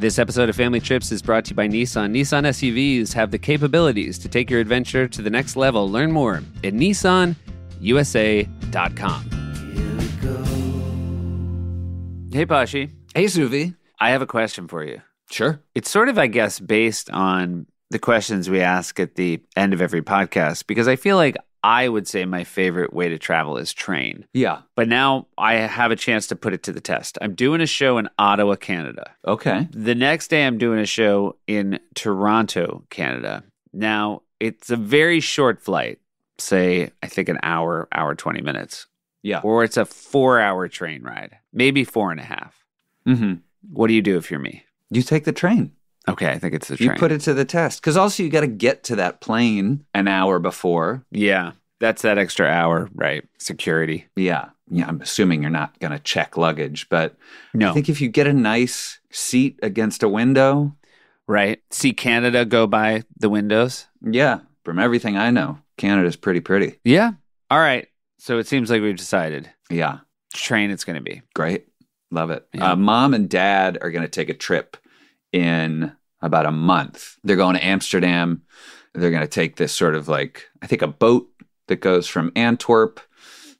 This episode of Family Trips is brought to you by Nissan. Nissan SUVs have the capabilities to take your adventure to the next level. Learn more at nissanusa.com. Hey, Pashi. Hey, Suvi. I have a question for you. Sure. It's sort of, I guess, based on the questions we ask at the end of every podcast because I feel like I would say my favorite way to travel is train. Yeah. But now I have a chance to put it to the test. I'm doing a show in Ottawa, Canada. Okay. The next day, I'm doing a show in Toronto, Canada. Now, it's a very short flight, say, I think an hour, hour, 20 minutes, Yeah. or it's a four hour train ride, maybe four and a half. Mm-hmm. What do you do if you're me? You take the train. Okay, I think it's the train. You put it to the test. Because also, you got to get to that plane an hour before. yeah, that's that extra hour, right? Security. Yeah. Yeah. I'm assuming you're not going to check luggage. But No, I think if you get a nice seat against a window, right? See Canada go by the windows. yeah, from everything I know, Canada's pretty pretty. Yeah. All right. So it seems like we've decided Yeah. train it's going to be. Great. Love it. Yeah. Uh, Mom and dad are going to take a trip in about a month. They're going to Amsterdam. They're going to take this sort of like, I think, a boat that goes from Antwerp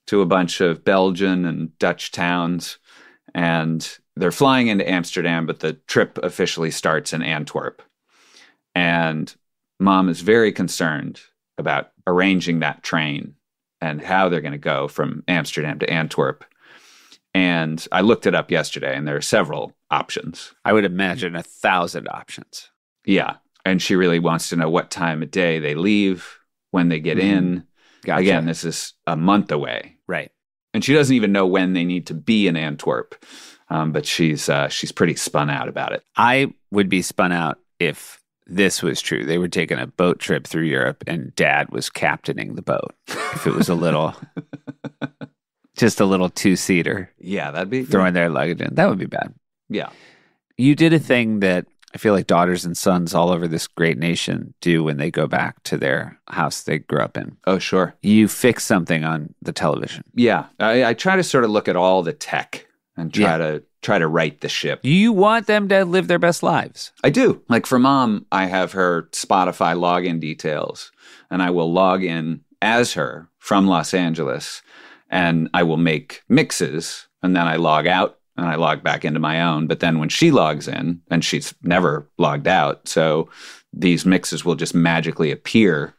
to a bunch of Belgian and Dutch towns. And they're flying into Amsterdam, but the trip officially starts in Antwerp. And mom is very concerned about arranging that train and how they're going to go from Amsterdam to Antwerp. And I looked it up yesterday, and there are several options. I would imagine a thousand options. Yeah. And she really wants to know what time of day they leave, when they get Mhm. in. Gotcha. Again, this is a month away. right. And she doesn't even know when they need to be in Antwerp. Um, but she's uh, she's pretty spun out about it. I would be spun out if this was true. They were taking a boat trip through Europe and dad was captaining the boat. If it was a little, just a little two seater Yeah, that'd be throwing their luggage in, that would be bad. Yeah. You did a thing that I feel like daughters and sons all over this great nation do when they go back to their house they grew up in. Oh, sure. You fix something on the television. Yeah. I, I try to sort of look at all the tech and try Yeah. to try to right the ship. You want them to live their best lives. I do. Like for mom, I have her Spotify login details, and I will log in as her from Los Angeles, and I will make mixes, and then I log out and I log back into my own. But then when she logs in, and she's never logged out, so these mixes will just magically appear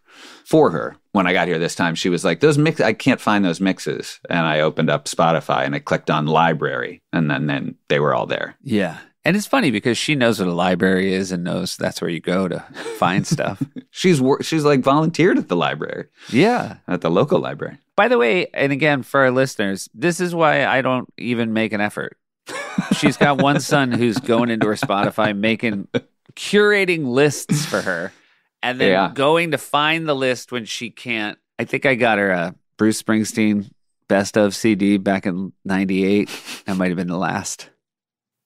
for her. When I got here this time, she was like, "Those mix, I can't find those mixes." And I opened up Spotify and I clicked on library, and then then they were all there. Yeah. And it's funny because she knows what a library is and knows that's where you go to find stuff. She's wor- she's like volunteered at the library. yeah. at the local library. By the way, and again, for our listeners, this is why I don't even make an effort. She's got one son who's going into her Spotify, making curating lists for her, and then Yeah. going to find the list when she can't. I think I got her a Bruce Springsteen best of CD back in '98. That might have been the last,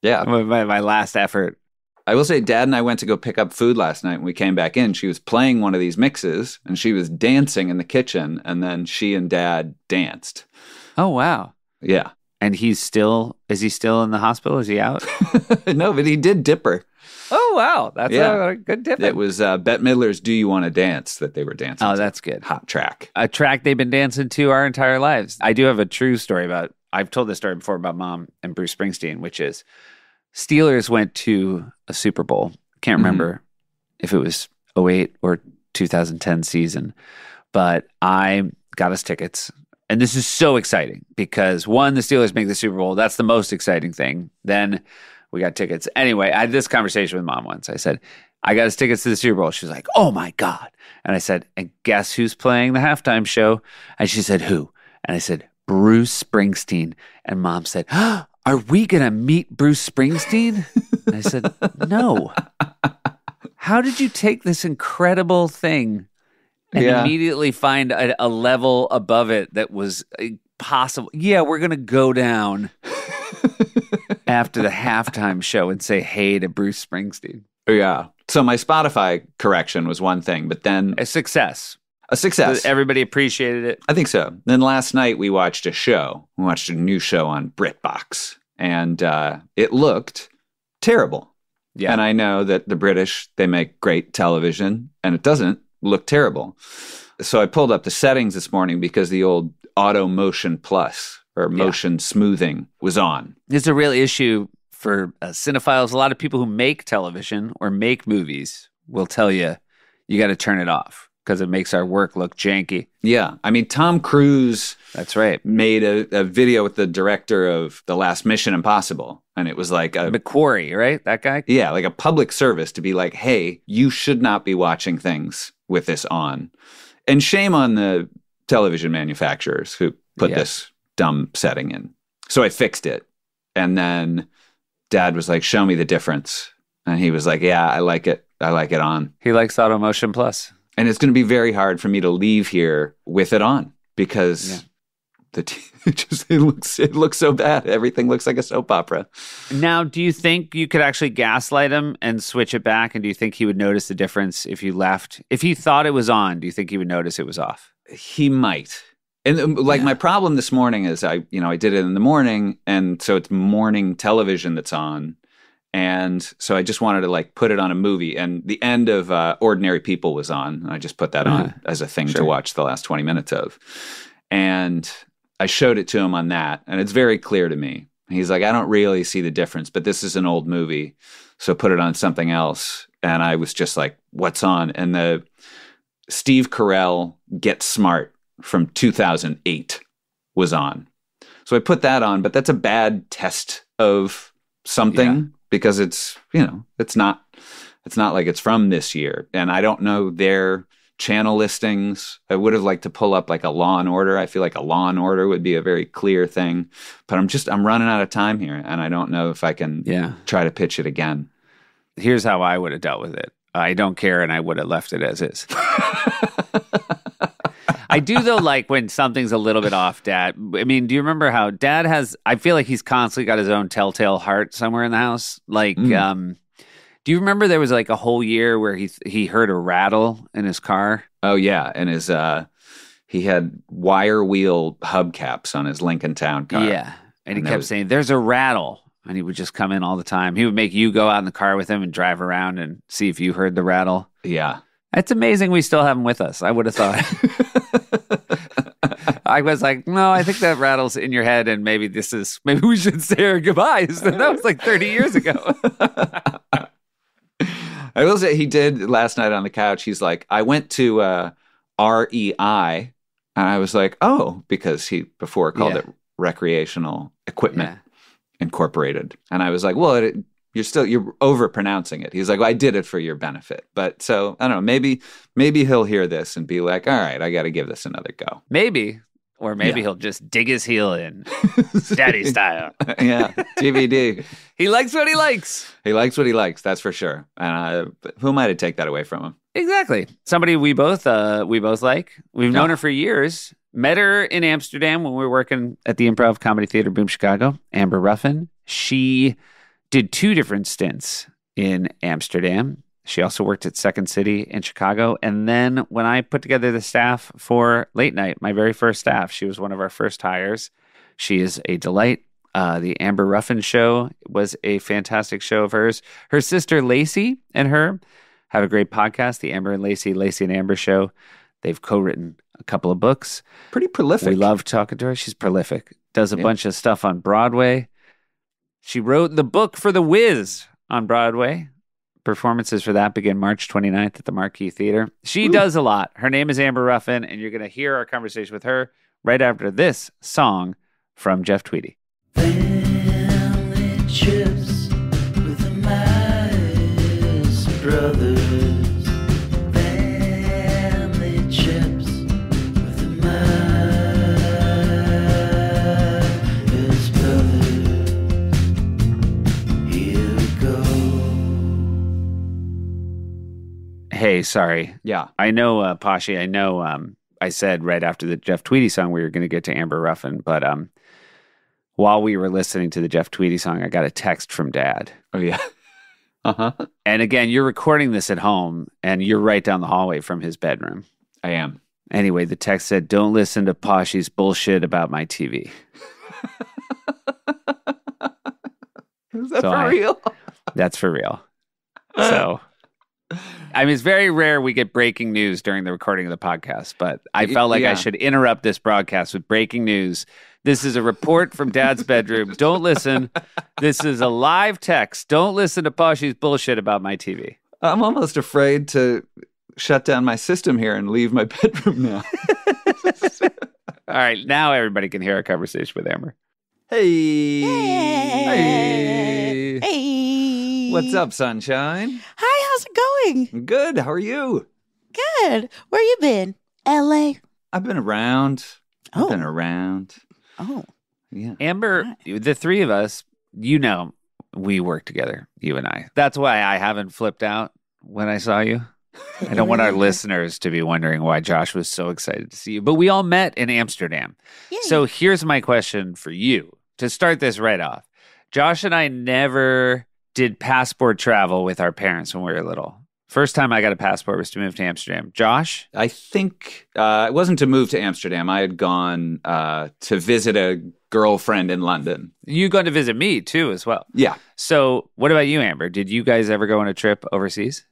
Yeah. my, my, my last effort. I will say, Dad and I went to go pick up food last night. and we came back in. She was playing one of these mixes and she was dancing in the kitchen. And then she and Dad danced. Oh wow! Yeah. And he's still is he still in the hospital? Is he out? no, but he did dip her. oh wow, that's Yeah. a, good tip. It was uh, Bette Midler's Do You Want to Dance that they were dancing. Oh, to. that's good. hot track. a track they've been dancing to our entire lives. I do have a true story about. I've told this story before about mom and Bruce Springsteen, which is Steelers went to a Super Bowl. Can't Mhm. remember if it was 08 or 2010 season, but I got us tickets. And this is so exciting because one, the Steelers make the Super Bowl. That's the most exciting thing. Then we got tickets. Anyway, I had this conversation with mom once. I said, I got us tickets to the Super Bowl. She was like, Oh my God. And I said, And guess who's playing the halftime show? And she said, Who? And I said, Bruce Springsteen. And mom said, Are we going to meet Bruce Springsteen? And I said, No. How did you take this incredible thing and Yeah. immediately find a, a level above it that was uh, possible? Yeah, we're going to go down after the halftime show and say hey to Bruce Springsteen. Yeah. So my Spotify correction was one thing, but then A success. A success. Everybody appreciated it. I think so. Then last night we watched a show. We watched a new show on BritBox, and uh, it looked terrible. Yeah. And I know that the British, they make great television and it doesn't look terrible. So I pulled up the settings this morning because the old auto motion plus or motion smoothing was on. It's a real issue for uh, cinephiles. A lot of people who make television or make movies will tell you you got to turn it off because it makes our work look janky. Yeah. I mean, Tom Cruise That's right. made a, a video with the director of The Last Mission Impossible. And it was like a, McQuarrie, right? That guy? yeah, like a public service to be like, hey, you should not be watching things with this on. And shame on the television manufacturers who put Yeah. this dumb setting in. So I fixed it. And then dad was like, show me the difference. And he was like, yeah, I like it. I like it on. He likes Auto Motion Plus. And it's going to be very hard for me to leave here with it on because Yeah. the t- it just it looks it looks so bad. Everything looks like a soap opera. Now, do you think you could actually gaslight him and switch it back? And do you think he would notice the difference if you left? If he thought it was on, do you think he would notice it was off? He might. And um, like Yeah. my problem this morning is I, you know, I did it in the morning and so it's morning television that's on. And so I just wanted to like put it on a movie and the end of uh, Ordinary People was on. And I just put that on Uh-huh. as a thing to watch the last 20 minutes of. And I showed it to him on that and it's very clear to me. He's like, I don't really see the difference, but this is an old movie. So put it on something else. And I was just like, what's on? And the Steve Carell Get Smart from 2008 was on. So I put that on, but that's a bad test of something Yeah. Because it's, you know, it's not it's not like it's from this year. And I don't know their channel listings. I would have liked to pull up like a law and order. I feel like a law and order would be a very clear thing. But I'm just I'm running out of time here and I don't know if I can Yeah. try to pitch it again. Here's how I would have dealt with it. I don't care, and I would have left it as is. I do though like when something's a little bit off, Dad. I mean, do you remember how Dad has? I feel like he's constantly got his own telltale heart somewhere in the house. Like, Mm. um, do you remember there was like a whole year where he he heard a rattle in his car? Oh yeah, and his uh he had wire wheel hubcaps on his Lincoln Town car. Yeah, and he And there kept was- saying, "There's a rattle." And he would just come in all the time. He would make you go out in the car with him and drive around and see if you heard the rattle. Yeah. It's amazing we still have him with us. I would have thought. I was like, no, I think that rattles in your head, and maybe this is maybe we should say our goodbyes. that was like thirty years ago. I will say he did last night on the couch. He's like, I went to uh, REI, and I was like, oh, because he before called Yeah. it Recreational Equipment Yeah. Incorporated, and I was like, well, it, you're still you're over pronouncing it. He's like, well, I did it for your benefit, but so I don't know. Maybe maybe he'll hear this and be like, all right, I got to give this another go. Maybe, or maybe Yeah. he'll just dig his heel in, daddy style. yeah, TBD. He likes what he likes. He likes what he likes, that's for sure. And uh, who am I to take that away from him? Exactly. Somebody we both uh we both like. We've known her for years. Met her in Amsterdam when we were working at the Improv Comedy Theater Boom Chicago. Amber Ruffin. She did two different stints in Amsterdam. She also worked at Second City in Chicago. And then when I put together the staff for late night, my very first staff, she was one of our first hires. She is a delight. Uh, the Amber Ruffin show was a fantastic show of hers. Her sister Lacey and her have a great podcast, the Amber and Lacey, Lacey and Amber Show. They've co-written a couple of books. Pretty prolific. We love talking to her. She's prolific. Does a Yeah. bunch of stuff on Broadway. She wrote the book for The Wiz on Broadway. Performances for that begin March 29th at the Marquis Theater. She Ooh. does a lot. Her name is Amber Ruffin, and you're going to hear our conversation with her right after this song from Jeff Tweedy. Family trips with the Meyers brothers. Hey, sorry. Yeah. I know, uh, Pashi, I know um, I said right after the Jeff Tweedy song we were going to get to Amber Ruffin, but um, while we were listening to the Jeff Tweedy song, I got a text from dad. Oh yeah. Uh huh. And again, you're recording this at home and you're right down the hallway from his bedroom. I am. Anyway, the text said, Don't listen to Pashi's bullshit about my TV. Is that So for I- real? That's for real. So, I mean, it's very rare we get breaking news during the recording of the podcast, but I Y- felt like yeah. I should interrupt this broadcast with breaking news. This is a report from Dad's bedroom. Don't listen. This is a live text. Don't listen to Poshy's bullshit about my TV. I'm almost afraid to shut down my system here and leave my bedroom now. All right, now everybody can hear our conversation with Amber. hey. Hey. Hey. What's up, sunshine? Hi, how's it going? Good. How are you? Good. Where you been? LA. I've been around. I've Oh. been around. Oh. Yeah. Amber, the three of us, you know, we work together, you and I. That's why I haven't flipped out when I saw you. I don't want our listeners to be wondering why Josh was so excited to see you. But we all met in Amsterdam. Yay. So here's my question for you to start this right off. Josh and I never did passport travel with our parents when we were little. First time I got a passport was to move to Amsterdam. Josh? I think uh, it wasn't to move to Amsterdam. I had gone uh, to visit a girlfriend in London. You going to visit me too, as well. Yeah. So, what about you, Amber? Did you guys ever go on a trip overseas?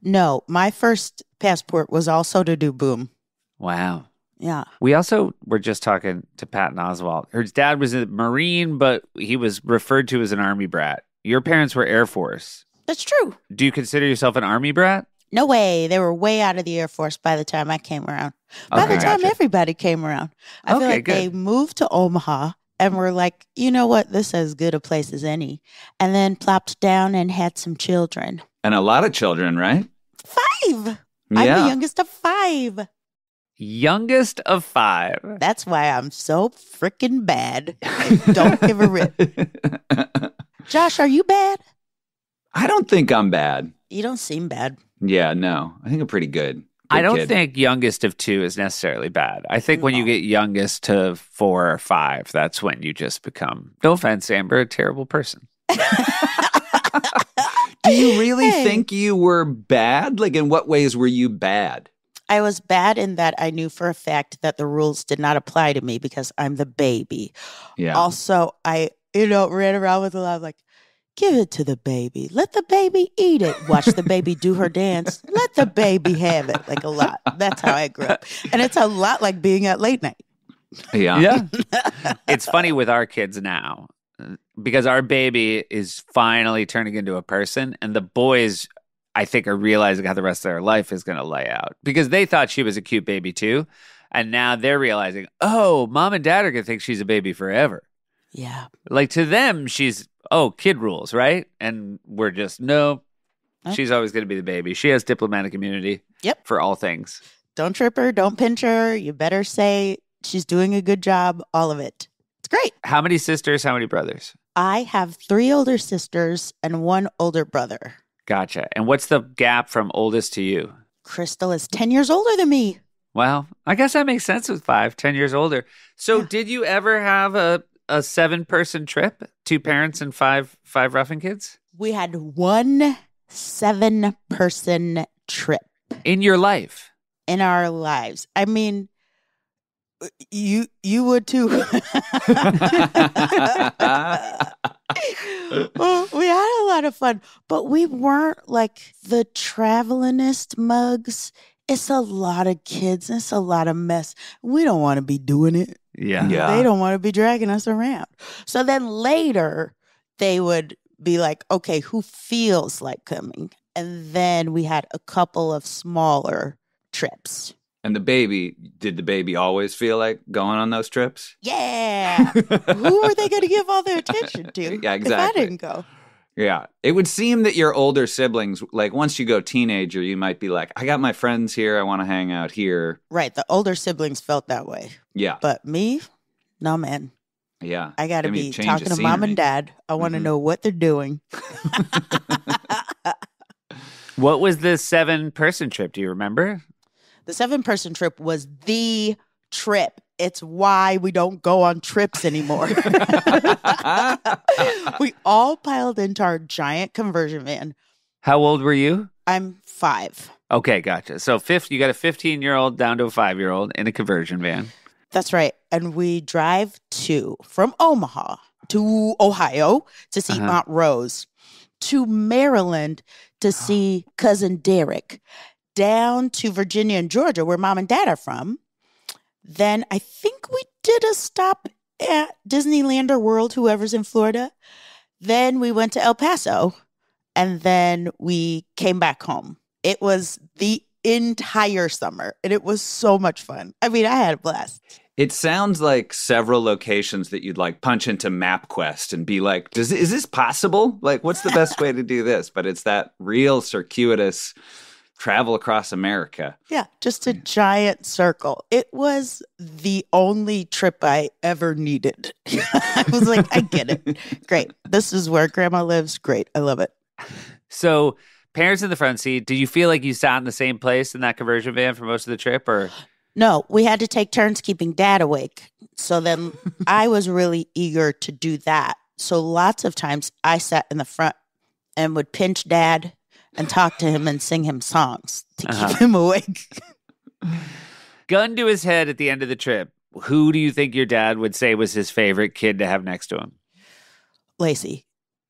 No, my first passport was also to do boom. Wow. Yeah. We also were just talking to Patton Oswalt. Her dad was a Marine, but he was referred to as an Army brat. Your parents were Air Force. That's true. Do you consider yourself an Army brat? No way. They were way out of the Air Force by the time I came around. By Okay, the time gotcha. everybody came around. I feel Okay, like they moved to Omaha and were like, you know what? This is as good a place as any. And then plopped down and had some children. And a lot of children, right? Five. I'm the youngest of five. Youngest of five. That's why I'm so freaking bad. and Don't give a rip. Josh, are you bad? I don't think I'm bad. You don't seem bad. Yeah, no. I think I'm pretty good. I don't kid. think youngest of two is necessarily bad. I think when you get youngest to four or five, that's when you just become, no offense, Amber, a terrible person. Do you really Hey. think you were bad? Like, in what ways were you bad? I was bad in that I knew for a fact that the rules did not apply to me because I'm the baby. Yeah. Also, I, you know, ran around with a lot of like, give it to the baby. Let the baby eat it. Watch the baby do her dance. Let the baby have it. Like a lot. That's how I grew up. And it's a lot like being at late night. yeah. it's funny with our kids now because our baby is finally turning into a person, and the boys, I think, are realizing how the rest of their life is going to lay out because they thought she was a cute baby too. And now they're realizing, oh, mom and dad are going to think she's a baby forever. Yeah. Like to them, she's, oh, kid rules, right? And we're just, no, Nope. she's always going to be the baby. She has diplomatic immunity Yep. for all things. Don't trip her. Don't pinch her. You better say she's doing a good job. All of it. It's great. How many sisters? How many brothers? I have three older sisters and one older brother. Gotcha. And what's the gap from oldest to you? Crystal is 10 years older than me. Well, I guess that makes sense with five, ten years older. So Yeah. did you ever have a, a seven person trip? Two parents and five five Ruffin kids? We had one seven person trip In your life? in our lives. I mean, you you would too. well, we had a lot of fun, but we weren't like the travelingest mugs. It's a lot of kids. It's a lot of mess. We don't want to be doing it. Yeah. Yeah. They don't want to be dragging us around. So then later, they would be like, okay, who feels like coming? And then we had a couple of smaller trips. and the baby, did the baby always feel like going on those trips? Yeah. who were they going to give all their attention to? Yeah, exactly. If. I didn't go. Yeah. It would seem that your older siblings, like once you go teenager, you might be like, I got my friends here. I want to hang out here. Right. The older siblings felt that way. Yeah. But me, no, man. Yeah. I got to Give me a be talking to mom and dad. I want to Mhm. know what they're doing. What was the seven person trip? Do you remember? The seven person trip was the trip. It's why we don't go on trips anymore. we all piled into our giant conversion van. How old were you? I'm five. Okay, gotcha. So fifth you got a fifteen year old down to a five year old in a conversion van. That's right. And we drive to from Omaha to Ohio to see Uh-huh. Aunt Rose. to Maryland to see cousin Derek, down to Virginia and Georgia, where mom and dad are from. Then I think we did a stop at Disneyland or World, whoever's in Florida. Then we went to El Paso and then we came back home. It was the entire summer and it was so much fun. I mean, I had a blast. It sounds like several locations that you'd like punch into MapQuest and be like, Does is this possible? Like, what's the best way to do this? But it's that real circuitous travel across America. Yeah, just a giant circle. It was the only trip I ever needed. I was like, I get it. Great. This is where grandma lives. Great. I love it. So, parents in the front seat, did you feel like you sat in the same place in that conversion van for most of the trip or No, we had to take turns keeping dad awake. So then I was really eager to do that. So lots of times I sat in the front and would pinch dad and talk to him and sing him songs to keep Uh-huh. him awake. gun to his head at the end of the trip? Who do you think your dad would say was his favorite kid to have next to him? Lacey.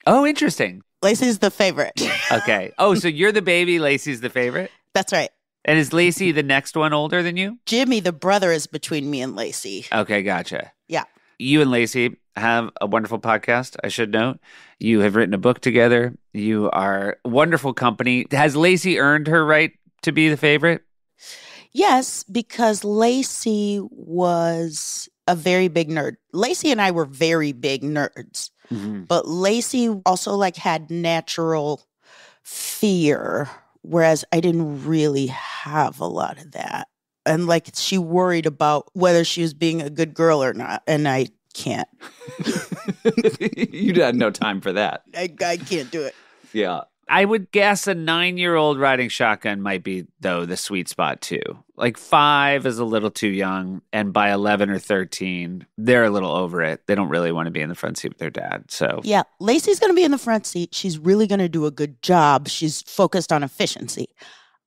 Oh, interesting. Lacey's the favorite. Okay. Oh, so you're the baby, Lacey's the favorite? That's right. And is Lacey the next one older than you? Jimmy, the brother, is between me and Lacey. Okay, gotcha. Yeah. You and Lacey have a wonderful podcast, I should note. You have written a book together. You are wonderful company. Has Lacey earned her right to be the favorite? Yes, because Lacey was a very big nerd. Lacey and I were very big nerds, mm-hmm. but Lacey also like had natural fear, whereas I didn't really have a lot of that. And like she worried about whether she was being a good girl or not, and I can't. you had no time for that. I, I can't do it. Yeah. I would guess a nine year old riding shotgun might be, though, the sweet spot, too. Like five is a little too young. And by 11 or 13, they're a little over it. They don't really want to be in the front seat with their dad. So, Yeah, Lacey's going to be in the front seat. She's really going to do a good job. She's focused on efficiency.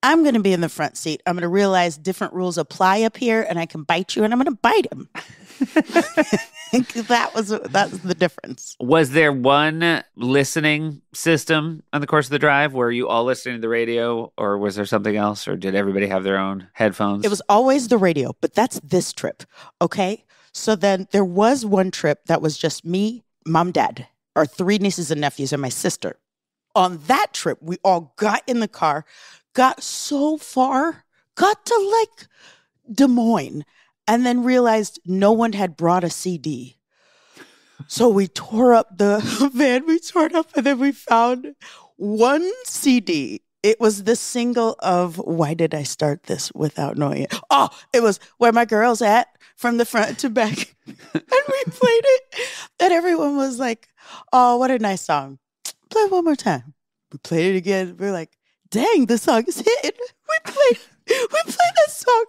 I'm going to be in the front seat. I'm going to realize different rules apply up here, and I can bite you, and I'm going to bite him. that was that's the difference. was there one listening system on the course of the drive? Were you all listening to the radio, or was there something else, or did everybody have their own headphones? It was always the radio, but that's this trip. Okay. So then there was one trip that was just me, mom, dad, our three nieces and nephews, and my sister. On that trip, we all got in the car, got so far, got to like Des Moines, and then realized no one had brought a CD. So we tore up the van, we tore it up, and then we found one CD. It was the single of Why Did I Start This Without Knowing It? Oh, it was Where My Girl's At from the front to back. and we played it. And everyone was like, Oh, what a nice song. Play it one more time. We played it again. We are like, dang, the song is hitting. We played we played that song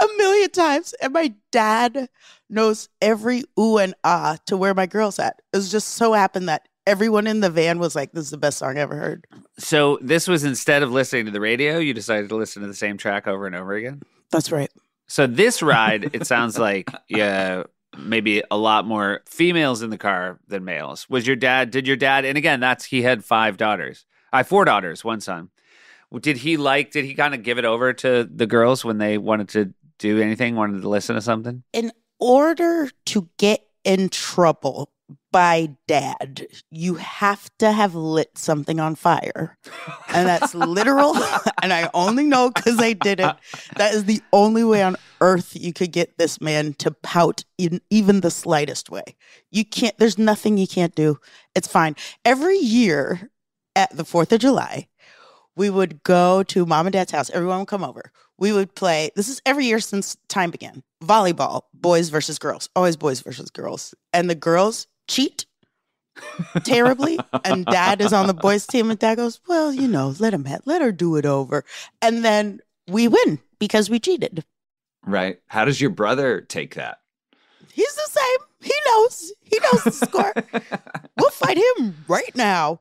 a million times. And my dad knows every ooh and ah to where my girl's at. It was just so happened that everyone in the van was like, This is the best song I ever heard. so this was instead of listening to the radio, you decided to listen to the same track over and over again. That's right. So this ride, it sounds like yeah, maybe a lot more females in the car than males. Was your dad? Did your dad? And again, that's he had five daughters. I four daughters, one son. Did he like? Did he kind of give it over to the girls when they wanted to do anything? Wanted to listen to something? in order to get in trouble by dad, you have to have lit something on fire. And that's literal. and I only know because I did it. That is the only way on earth you could get this man to pout in even the slightest way. You can't, there's nothing you can't do. It's fine. Every year at the 4th of July, we would go to mom and dad's house. Everyone would come over. We would play. This is every year since time began. Volleyball, boys versus girls. Always boys versus girls. And the girls cheat terribly. and dad is on the boys team, and dad goes, "Well, you know, let him ha- let her do it over." And then we win because we cheated. Right. How does your brother take that? He's the same. He knows. He knows the score. we'll fight him right now.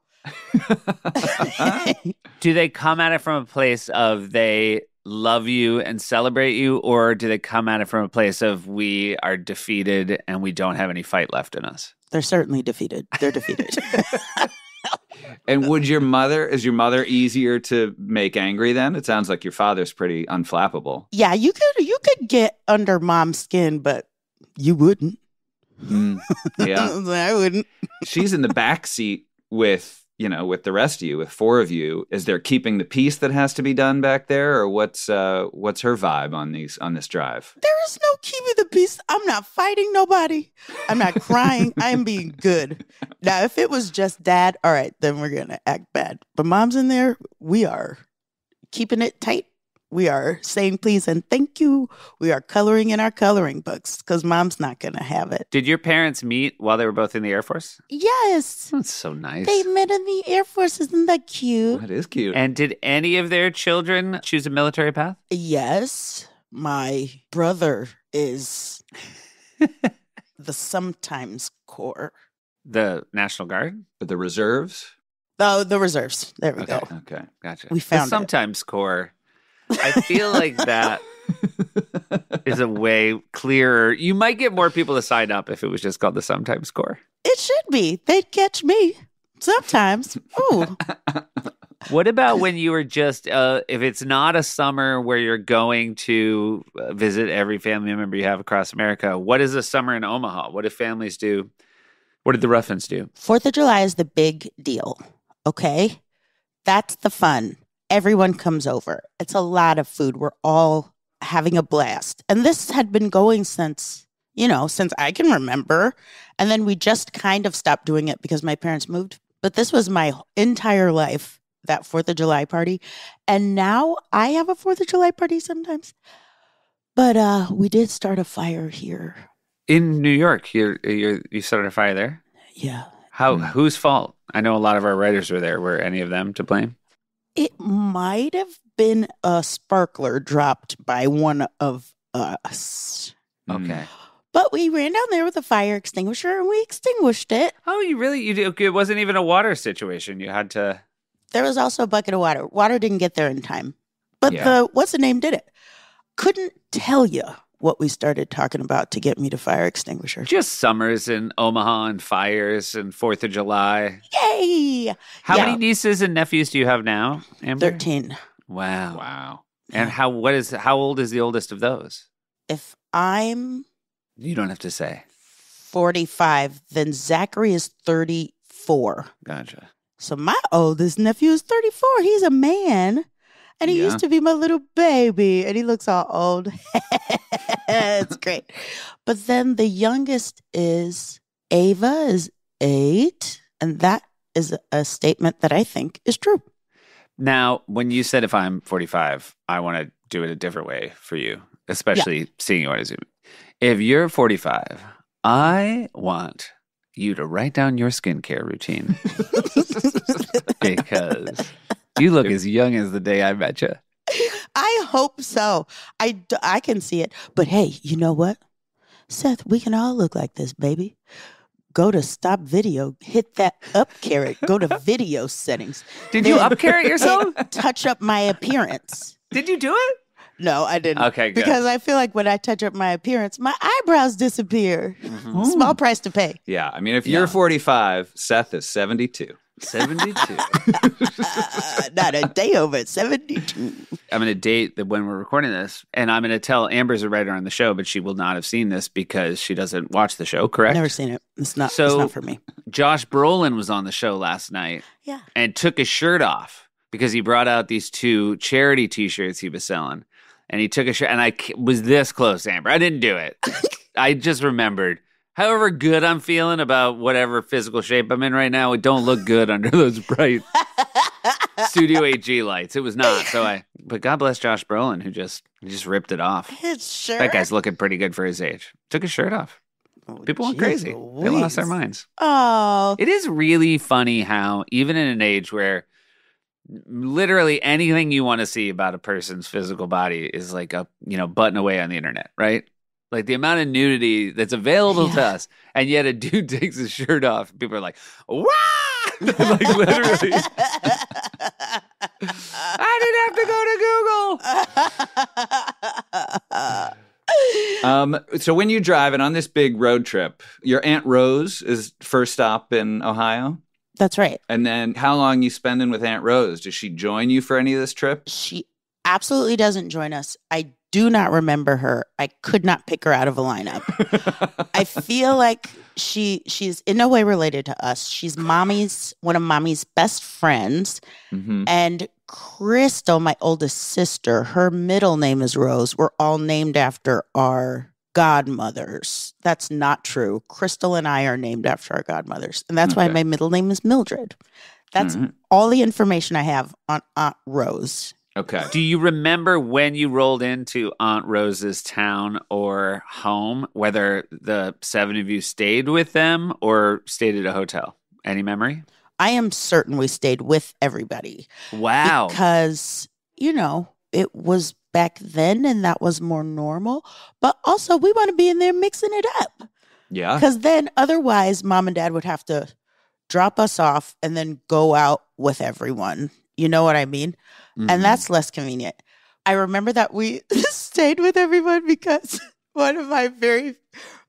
Do they come at it from a place of they love you and celebrate you, or do they come at it from a place of we are defeated and we don't have any fight left in us? They're certainly defeated. They're defeated. And would your mother, is your mother easier to make angry then? It sounds like your father's pretty unflappable. Yeah, you could you could get under mom's skin, but you wouldn't. Mm, yeah. I wouldn't. She's in the back seat with, you know, with the rest of you, with four of you. Is there keeping the peace that has to be done back there? Or what's uh what's her vibe on these on this drive? There is no keeping the peace. I'm not fighting nobody. I'm not crying. I am being good. Now, if it was just dad, all right, then we're gonna act bad. But mom's in there. We are keeping it tight. We are saying please and thank you. We are coloring in our coloring books because mom's not gonna have it. Did your parents meet while they were both in the Air Force? Yes, That's so nice. they met in the Air Force. Isn't that cute? That is cute. And did any of their children choose a military path? Yes, my brother is the sometimes Corps. The National Guard? But the reserves? Oh, the reserves. There we Okay. go. Okay. Gotcha. We The found it. sometimes Corps. I feel like that is a way clearer. You might get more people to sign up if it was just called the sometimes Corps. It should be. They'd catch me sometimes. Ooh, What about when you were just, uh, if it's not a summer where you're going to uh, visit every family member you have across America, what is a summer in Omaha? What do families do? What did the Ruffins do? Fourth of July is the big deal. Okay, that's the fun. Everyone comes over. It's a lot of food. We're all having a blast, and this had been going since you know since I can remember. And then we just kind of stopped doing it because my parents moved. But this was my entire life. That Fourth of July party, and now I have a Fourth of July party sometimes. But uh we did start a fire here. In New York, you you you started a fire there. Yeah. How? Hmm. Whose fault? I know a lot of our writers were there. Were any of them to blame? It might have been a sparkler dropped by one of us. Okay. Hmm. But we ran down there with a fire extinguisher and we extinguished it. Oh, you really? You did, it wasn't even a water situation. You had to. There was also a bucket of water. Water didn't get there in time. But Yeah. the what's the name did it? Couldn't tell you what we started talking about to get me to fire extinguisher. Just summers in Omaha and fires and Fourth of July. Yay! How Yeah. many nieces and nephews do you have now? Amber? 13. Wow. Wow. And how? What is? How old is the oldest of those? If I'm You don't have to say. 45, then Zachary is 34. Gotcha. So my oldest nephew is 34. He's a man. And he Yeah. used to be my little baby. And he looks all old. it's great. But then the youngest is Ava is eight. And that is a statement that I think is true. Now, when you said if I'm 45, I want to do it a different way for you, especially seeing you on a Zoom. If you're 45, I want you to write down your skincare routine because you look as young as the day I met you. I hope so. I, I can see it. But hey, you know what? Seth, we can all look like this, baby. Go to stop video, hit that up caret, go to video settings. Did you up caret yourself? touch up my appearance. Did you do it? No, I didn't. Okay, good. Because I feel like when I touch up my appearance, my eyebrows disappear. Mm-hmm. Small price to pay. Yeah. I mean, if you're 45, Seth is 72. 72. Uh, not a day over 72. I'm going to date that when we're recording this, and I'm going to tell Amber's a writer on the show, but she will not have seen this because she doesn't watch the show, correct? Never seen it. It's not, it's So- not for me. Josh Brolin was on the show last night Yeah. and took his shirt off because he brought out these two charity T-shirts he was selling, and he took a shirt, and I was this close, Amber. I didn't do it. I just remembered. However good I'm feeling about whatever physical shape I'm in right now, it don't look good under those bright Studio 8G lights. It was not. So I, but God bless Josh Brolin who just just ripped it off. His shirt. That guy's looking pretty good for his age. Took his shirt off. Oh, People went crazy. They lost their minds. Oh. It is really funny how, even in an age where literally anything you want to see about a person's physical body is like a you know button away on the internet, right? Like the amount of nudity that's available to us, and yet a dude takes his shirt off. and People are like, "Wow!" like literally, I didn't have to go to Google. Um, so when you drive and on this big road trip, your Aunt Rose is first stop in Ohio. That's right. And then how long you spending with Aunt Rose? Does she join you for any of this trip? She absolutely doesn't join us. I do not remember her. I could not pick her out of a lineup. I feel like she she's in no way related to us. She's mommy's one of mommy's best friends. hmm And Crystal, my oldest sister, her middle name is Rose. We're all named after our godmothers. That's not true. Crystal and I are named after our godmothers. And that's why my middle name is Mildred. That's Mhm. all the information I have on Aunt Rose. Okay. Do you remember when you rolled into Aunt Rose's town or home, whether the seven of you stayed with them or stayed at a hotel? Any memory? I am certain we stayed with everybody Wow. because, you know, it was back then and that was more normal. But also, we want to be in there mixing it up. Yeah. Because then otherwise, mom and dad would have to drop us off and then go out with everyone. You know what I mean? Mhm. And that's less convenient. I remember that we stayed with everyone because one of my very,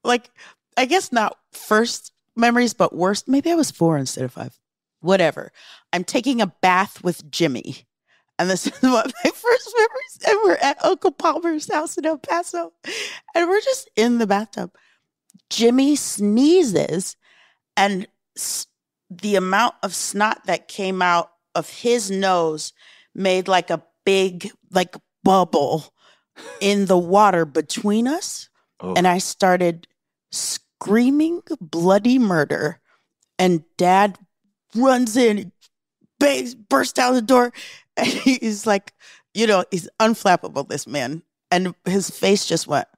like, I guess not first memories, but worst, maybe I was four instead of five. Whatever. I'm taking a bath with Jimmy. And this is one of my first memories. And we're at Uncle Palmer's house in El Paso. And we're just in the bathtub. Jimmy sneezes, and the amount of snot that came out of his nose made like a big, like bubble in the water between us. Oh. And I started screaming bloody murder. And dad runs in, bangs, bursts out the door, and he's like, you know, he's unflappable, this man. And his face just went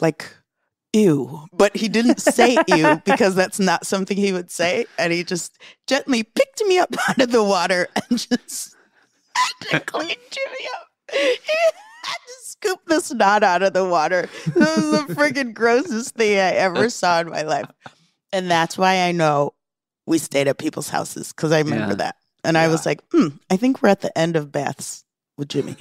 like, ew. But he didn't say ew because that's not something he would say. And he just gently picked me up out of the water and just had to clean Jimmy up. He had to scoop the snot out of the water. That was the freaking grossest thing I ever saw in my life. And that's why I know we stayed at people's houses because I remember Yeah. that. And I was like, hmm, I think we're at the end of baths with Jimmy.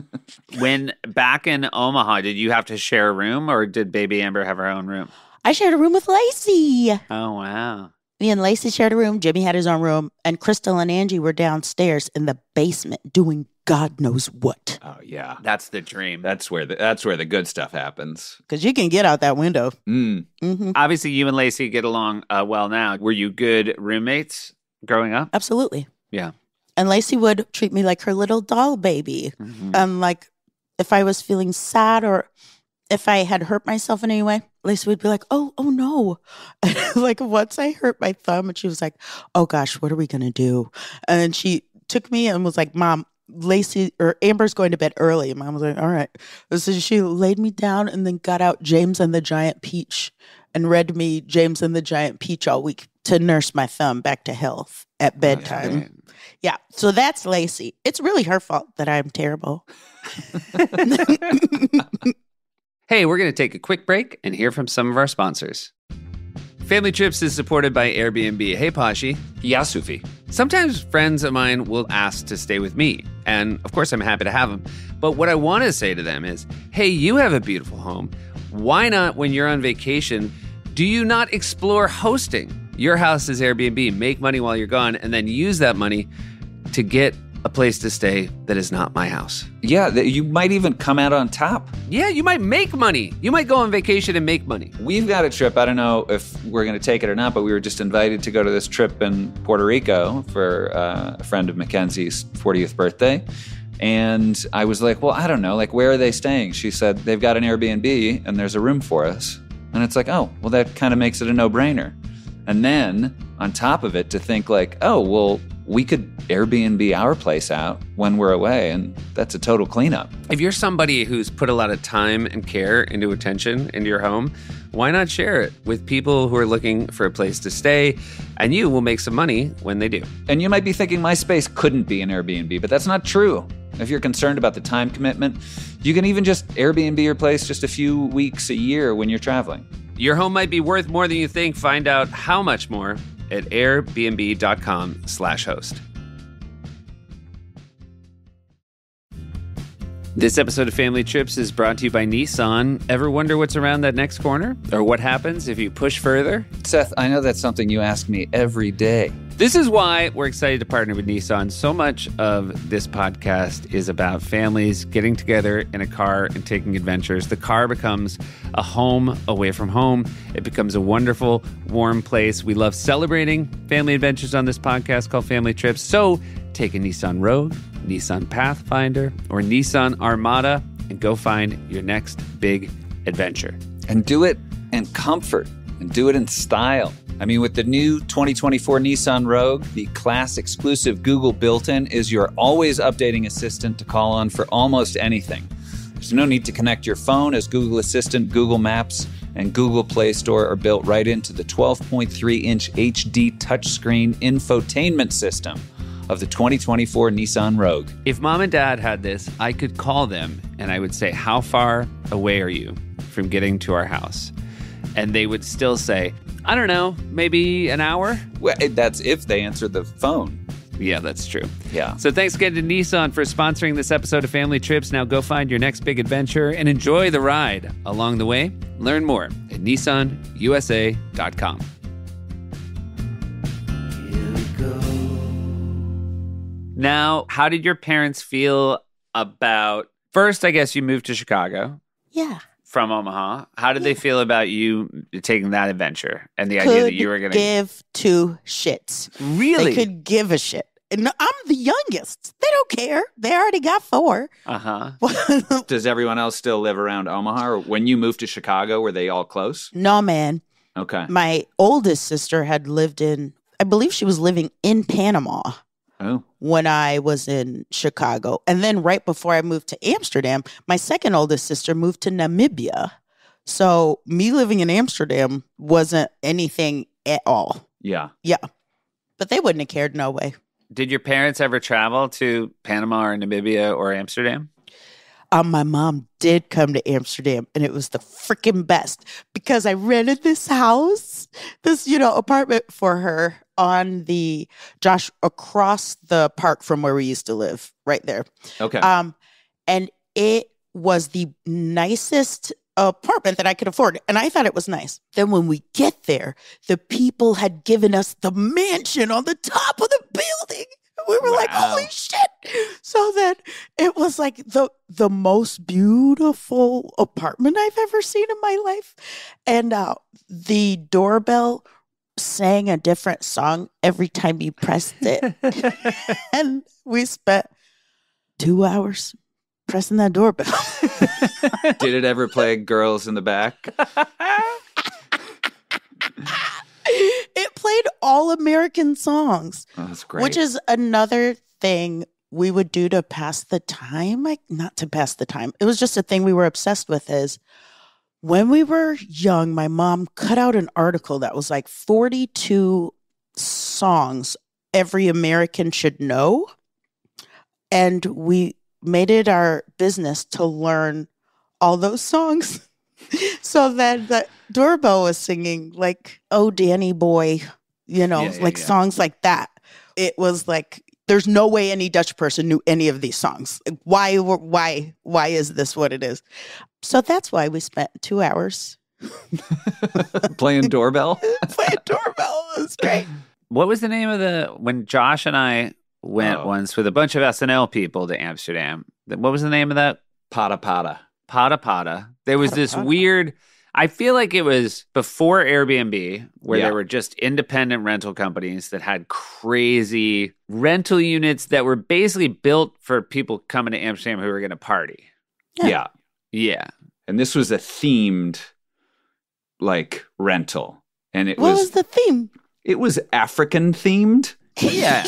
when back in Omaha, did you have to share a room or did baby Amber have her own room? I shared a room with Lacey. Oh, wow. Me and Lacey shared a room. Jimmy had his own room. And Crystal and Angie were downstairs in the basement doing God knows what. Oh yeah. That's the dream. That's where the that's where the good stuff happens. Because you can get out that window. Mm. hmm Obviously, you and Lacey get along uh, well now. Were you good roommates growing up? Absolutely. Yeah. And Lacey would treat me like her little doll baby. Mhm. Um, like if I was feeling sad or if I had hurt myself in any way, Lacey would be like, "Oh, oh no!" like once I hurt my thumb, and she was like, "Oh gosh, what are we gonna do?" And she took me and was like, "Mom, Lacey or Amber's going to bed early." And Mom was like, "All right." So she laid me down and then got out James and the Giant Peach and read me James and the Giant Peach all week to nurse my thumb back to health at bedtime. Yeah. So that's Lacey. It's really her fault that I'm terrible. Hey, we're going to take a quick break and hear from some of our sponsors. Family Trips is supported by Airbnb. Hey, Pashi. Yeah, Sufi. Sometimes friends of mine will ask to stay with me, and of course, I'm happy to have them. But what I want to say to them is hey, you have a beautiful home. Why not, when you're on vacation, do you not explore hosting your house as Airbnb? Make money while you're gone, and then use that money to get a place to stay that is not my house. Yeah, you might even come out on top. Yeah, you might make money. You might go on vacation and make money. We've got a trip. I don't know if we're going to take it or not, but we were just invited to go to this trip in Puerto Rico for uh, a friend of Mackenzie's 40th birthday. And I was like, well, I don't know. Like, where are they staying? She said, they've got an Airbnb and there's a room for us. And it's like, oh, well, that kind of makes it a no brainer. And then on top of it, to think, like, oh, well, we could Airbnb our place out when we're away. And that's a total cleanup. If you're somebody who's put a lot of time and care into attention into your home, why not share it with people who are looking for a place to stay? And you will make some money when they do. And you might be thinking my space couldn't be an Airbnb, but that's not true. If you're concerned about the time commitment, you can even just Airbnb your place just a few weeks a year when you're traveling. Your home might be worth more than you think. Find out how much more at airbnb.com/host. This episode of Family Trips is brought to you by Nissan. Ever wonder what's around that next corner? Or what happens if you push further? Seth, I know that's something you ask me every day. This is why we're excited to partner with Nissan. So much of this podcast is about families getting together in a car and taking adventures. The car becomes a home away from home. It becomes a wonderful, warm place. We love celebrating family adventures on this podcast called Family Trips. So take a Nissan Rogue, Nissan Pathfinder, or Nissan Armada and go find your next big adventure. and do it in comfort and do it in style. I mean, with the new 2024 Nissan Rogue, the class exclusive Google built in is your always updating assistant to call on for almost anything. There's no need to connect your phone as Google Assistant, Google Maps, and Google Play Store are built right into the 12.3 inch HD touchscreen infotainment system of the 2024 Nissan Rogue. If mom and dad had this, I could call them and I would say, How far away are you from getting to our house? And they would still say, I don't know, maybe an hour? Well, that's if they answer the phone. Yeah, that's true. Yeah. So thanks again to Nissan for sponsoring this episode of Family Trips. Now go find your next big adventure and enjoy the ride along the way. Learn more at nissanusa.com. Now, how did your parents feel about first, I guess you moved to Chicago Yeah. from Omaha. How did they feel about you taking that adventure and the idea that you were going to give two shits. really? They could give a shit. And I'm the youngest. They don't care. They already got four. uh-huh. Does everyone else still live around Omaha? Or when you moved to Chicago, were they all close? no, man. Okay. My oldest sister had lived in, I believe she was living in Panama Oh, when I was in Chicago. And then right before I moved to Amsterdam, my second oldest sister moved to Namibia. So me living in Amsterdam wasn't anything at all. yeah. Yeah. But they wouldn't have cared, no way. Did your parents ever travel to Panama or Namibia or Amsterdam? um, my mom did come to Amsterdam and it was the freaking best because I rented this house, this, you know, apartment for her on the Josh across the park from where we used to live, right there. Okay. Um, and it was the nicest apartment that I could afford. And I thought it was nice. Then when we get there, the people had given us the mansion on the top of the building. We were like, holy shit. So then it was like the the most beautiful apartment I've ever seen in my life. And uh the doorbell sang a different song every time you pressed it. and we spent two hours pressing that doorbell. Did it ever play Girls in the Back? it played all American songs, Oh, that's great. which is another thing we would do to pass the time. Like not to pass the time. It was just a thing we were obsessed with is when we were young, my mom cut out an article that was like 42 songs every American should know. And we made it our business to learn all those songs. so that the doorbell was singing like, oh, Danny boy, you know, Yeah, yeah, like yeah. songs like that. It was like, there's no way any Dutch person knew any of these songs. Like, Why, why, why is this what it is? So that's why we spent two hours playing doorbell. playing doorbell. Was great. What was the name of the when Josh and I went Oh. once with a bunch of SNL people to Amsterdam? What was the name of that? Pata pata. Pata Pata. There was Pata this Pata. weird. I feel like it was before Airbnb, where Yeah. there were just independent rental companies that had crazy rental units that were basically built for people coming to Amsterdam who were going to party. Yeah. yeah. Yeah. And this was a themed like rental. And it was What was, was the theme? it was African themed. Yeah.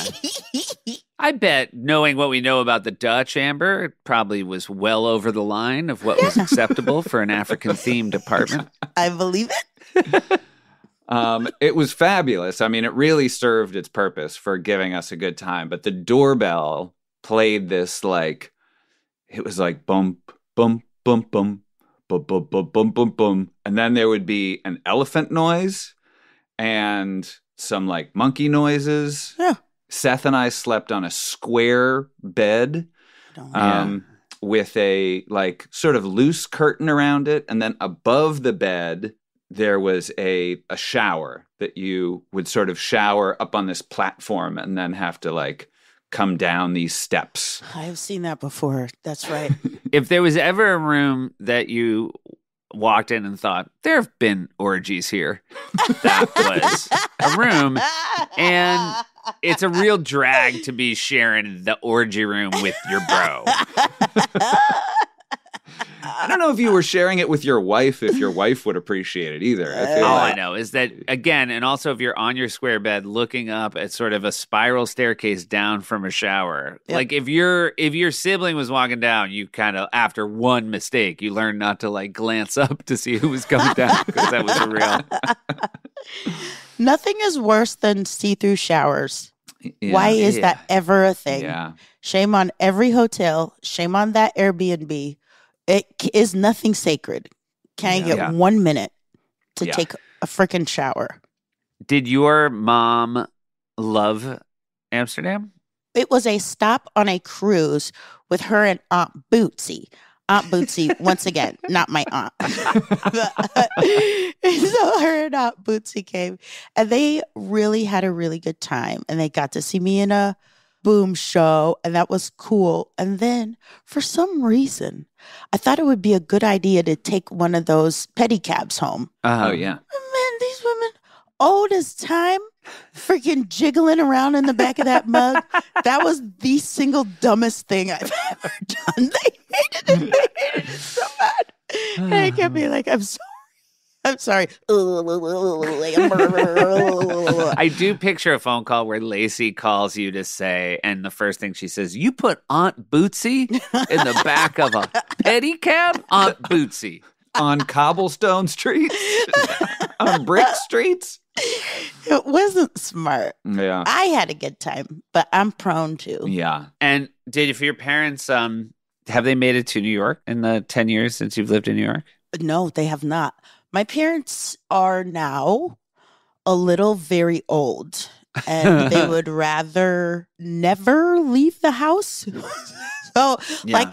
I bet knowing what we know about the Dutch, Amber, it probably was well over the line of what was acceptable for an African themed apartment. I believe it. Um, it was fabulous. I mean, it really served its purpose for giving us a good time. But the doorbell played this like it was like bump, bump, boom, boom, boom, boom, boom, boom. And then there would be an elephant noise and some like monkey noises. Yeah. Seth and I slept on a square bed um, with a like sort of loose curtain around it. And then above the bed, there was a, a shower that you would sort of shower up on this platform and then have to like come down these steps. I've seen that before. That's right. If there was ever a room that you walked in and thought, there have been orgies here, that was a room. And it's a real drag to be sharing the orgy room with your bro. I don't know if you were sharing it with your wife if your wife would appreciate it either. I feel All I know is that again, and also if you're on your square bed looking up at sort of a spiral staircase down from a shower, Yep. like if your if your sibling was walking down, you kind of after one mistake, you learn not to like glance up to see who was coming down because that was real. Nothing is worse than see-through showers. Yeah. Why is Yeah. that ever a thing? Yeah. Shame on every hotel. Shame on that Airbnb. It is nothing sacred. Can I get Yeah. one minute to Yeah. take a freaking shower? Did your mom love Amsterdam? It was a stop on a cruise with her and Aunt Bootsy. Aunt Bootsy, once again, not my aunt. But- so her and Aunt Bootsy came and they really had a really good time. And they got to see me in a boom show, and that was cool. And then for some reason, I thought it would be a good idea to take one of those pedicabs home. Uh, Oh yeah. Man, these women old as time, freaking jiggling around in the back of that mug. that was the single dumbest thing I've ever done. They hated it. They hated it so bad. And I kept being like, I'm sorry. I'm sorry. I do picture a phone call where Lacey calls you to say, and the first thing she says, "You put Aunt Bootsy in the back of a pedicab, Aunt Bootsy." On cobblestone streets, on brick streets. it wasn't smart. Yeah. I had a good time, but I'm prone to. Yeah. And did if your parents um have they made it to New York in the ten years since you've lived in New York? No, they have not. My parents are now a little very old and they would rather never leave the house. so, Yeah. like,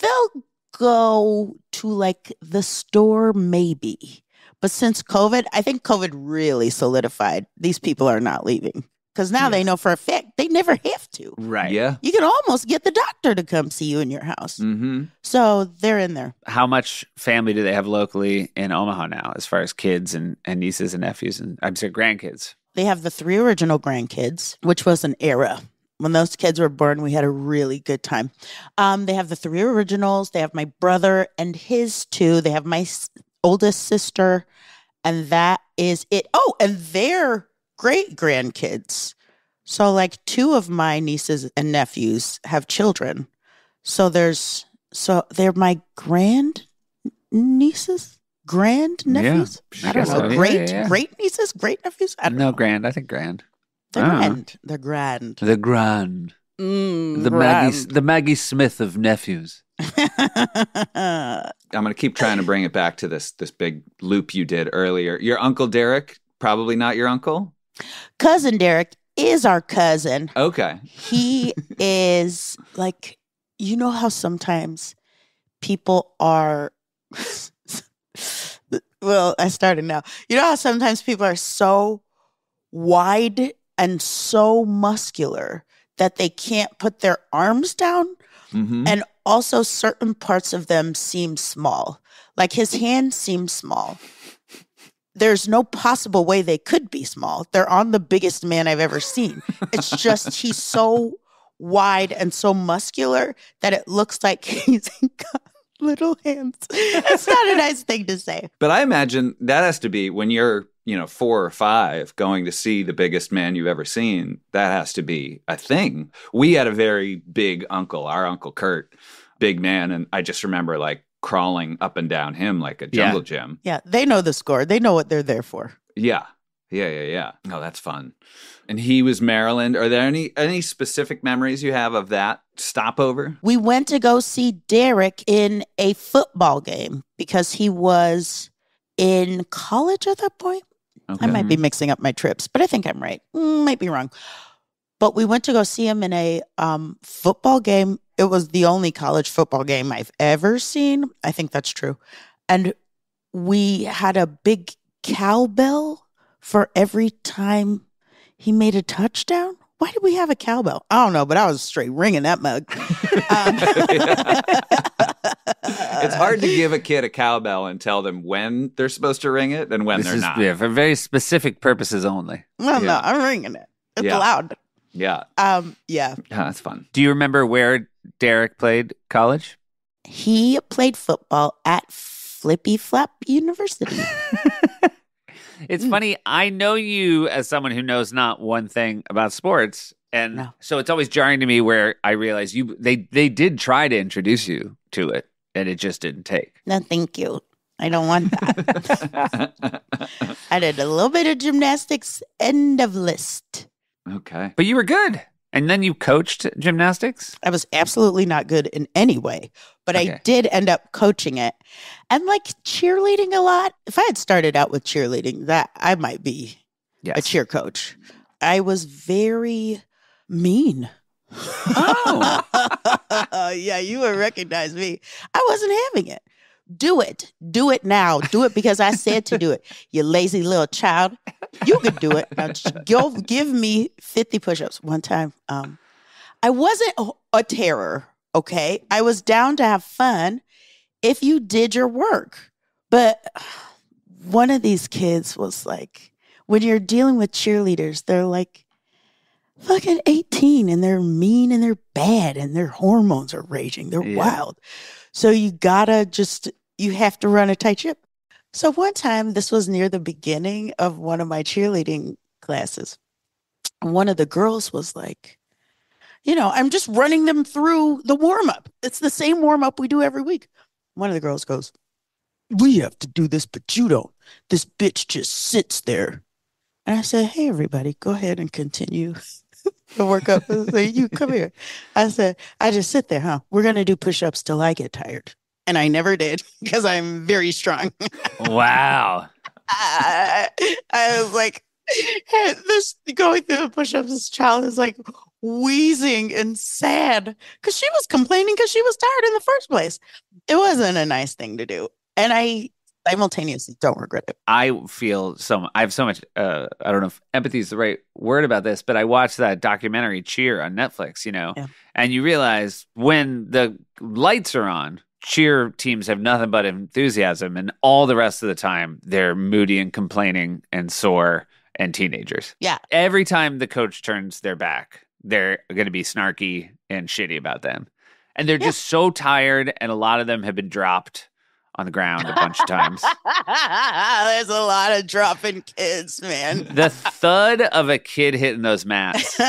they'll go to like the store maybe. But since COVID, I think COVID really solidified these people are not leaving because now they know for a fact they never have to. Right. Yeah. You can almost get the doctor to come see you in your house. Mm-hmm. So they're in there. How much family do they have locally in Omaha now, as far as kids and, and nieces and nephews and I'm sorry, grandkids? They have the three original grandkids, which was an era. When those kids were born, we had a really good time. Um, they have the three originals. They have my brother and his two. They have my s- oldest sister, and that is it. Oh, and their great grandkids. So, like, two of my nieces and nephews have children. So there's so they're my grand nieces, grand nephews. I I don't know, so. Great yeah, yeah. great nieces, great nephews. I don't No, know. grand. I think grand. They're Ah. grand. They're grand. The grand. Mm, The Maggie the Maggie Smith of nephews. I'm gonna keep trying to bring it back to this this big loop you did earlier. Your uncle Derek, probably not your uncle. Cousin Derek is our cousin. Okay. He is like, you know how sometimes people are. well, I started now. You know how sometimes people are so wide and so muscular that they can't put their arms down? Mm-hmm. and also certain parts of them seem small. Like his hands seem small. There's no possible way they could be small. They're on the biggest man I've ever seen. It's just he's so wide and so muscular that it looks like he's got little hands. It's not a nice thing to say. But I imagine that has to be when you're, you know, four or five going to see the biggest man you've ever seen. That has to be a thing. We had a very big uncle, our uncle Kurt, big man, and I just remember like crawling up and down him like a Yeah. jungle gym. Yeah, they know the score. They know what they're there for. Yeah. Yeah, yeah, yeah. Oh, that's fun. And he was Maryland. Are there any any specific memories you have of that stopover? We went to go see Derek in a football game because he was in college at that point. Okay. I might be mixing up my trips, but I think I'm right. Mm, might be wrong. But we went to go see him in a um, football game. It was the only college football game I've ever seen. I think that's true. And we had a big cowbell for every time he made a touchdown? Why did we have a cowbell? I don't know, but I was straight ringing that mug. Um, it's hard to give a kid a cowbell and tell them when they're supposed to ring it and when this they're is not. yeah, for very specific purposes only. No, no, I'm ringing it. It's Yeah. loud. Yeah. Um, yeah. That's fun. Do you remember where Derek played college? He played football at Flippy Flap University. It's Mm. funny. I know you as someone who knows not one thing about sports, and No. so it's always jarring to me where I realize you they they did try to introduce you to it, and it just didn't take. no, thank you. I don't want that. I did a little bit of gymnastics, end of list. Okay. But you were good, and then you coached gymnastics. I was absolutely not good in any way, but I did end up coaching it. And like cheerleading a lot. If I had started out with cheerleading, that I might be Yes. a cheer coach. I was very mean. Oh. yeah, you would recognize me. I wasn't having it. Do it. Do it now. Do it because I said to do it. You lazy little child. You could do it. Now go give me 50 push-ups. One time, um, I wasn't a, a terror, okay? I was down to have fun if you did your work. But one of these kids was like, when you're dealing with cheerleaders, they're like fucking 18 and they're mean and they're bad and their hormones are raging. They're Yeah. wild. So you gotta just, you have to run a tight ship. So one time, this was near the beginning of one of my cheerleading classes. One of the girls was like, you know, I'm just running them through the warm up. It's the same warm up we do every week. One of the girls goes, We have to do this, but you don't. This bitch just sits there. And I said, Hey, everybody, go ahead and continue the workup. I said, you come here. I said, I just sit there, huh? We're going to do push ups till I get tired. And I never did because I'm very strong. wow. I, I was like, this going through the push-ups, this child is like wheezing and sad because she was complaining because she was tired in the first place. It wasn't a nice thing to do, and I simultaneously don't regret it. I feel so. I have so much. Uh, I don't know if empathy is the right word about this, but I watched that documentary Cheer on Netflix. You know, Yeah. and you realize when the lights are on, cheer teams have nothing but enthusiasm, and all the rest of the time they're moody and complaining and sore and teenagers. Yeah. Every time the coach turns their back, they're going to be snarky and shitty about them, and they're Yeah. just so tired, and a lot of them have been dropped on the ground a bunch of times. There's a lot of dropping kids, man. the thud of a kid hitting those mats.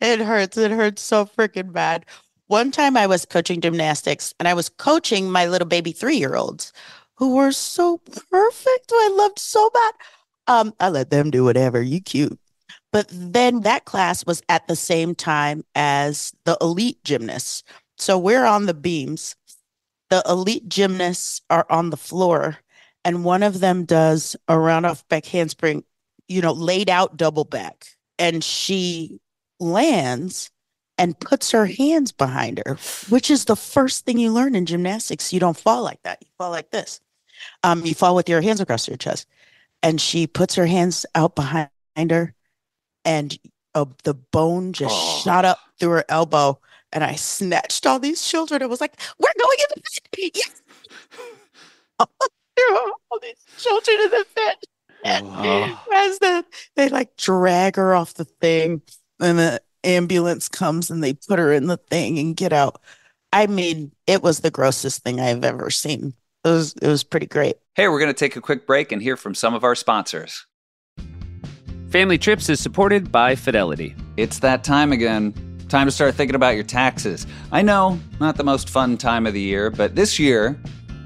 it hurts. It hurts so freaking bad. One time I was coaching gymnastics and I was coaching my little baby three year olds who were so perfect. who I loved so bad. Um, I let them do whatever. You cute. But then that class was at the same time as the elite gymnasts. So we're on the beams. The elite gymnasts are on the floor, and one of them does a round off back handspring, you know, laid out double back. And she lands and puts her hands behind her, which is the first thing you learn in gymnastics. You don't fall like that. You fall like this. Um, you fall with your hands across your chest. And she puts her hands out behind her, and uh, the bone just Oh. shot up through her elbow. And I snatched all these children. It was like, we're going in the pit. Yes. All these children in the pit. And Oh. as the, they like drag her off the thing, and the ambulance comes and they put her in the thing and get out. I mean, it was the grossest thing I've ever seen. It was it was pretty great. Hey, we're going to take a quick break and hear from some of our sponsors. Family Trips is supported by Fidelity. It's that time again. Time to start thinking about your taxes. I know, not the most fun time of the year, but this year,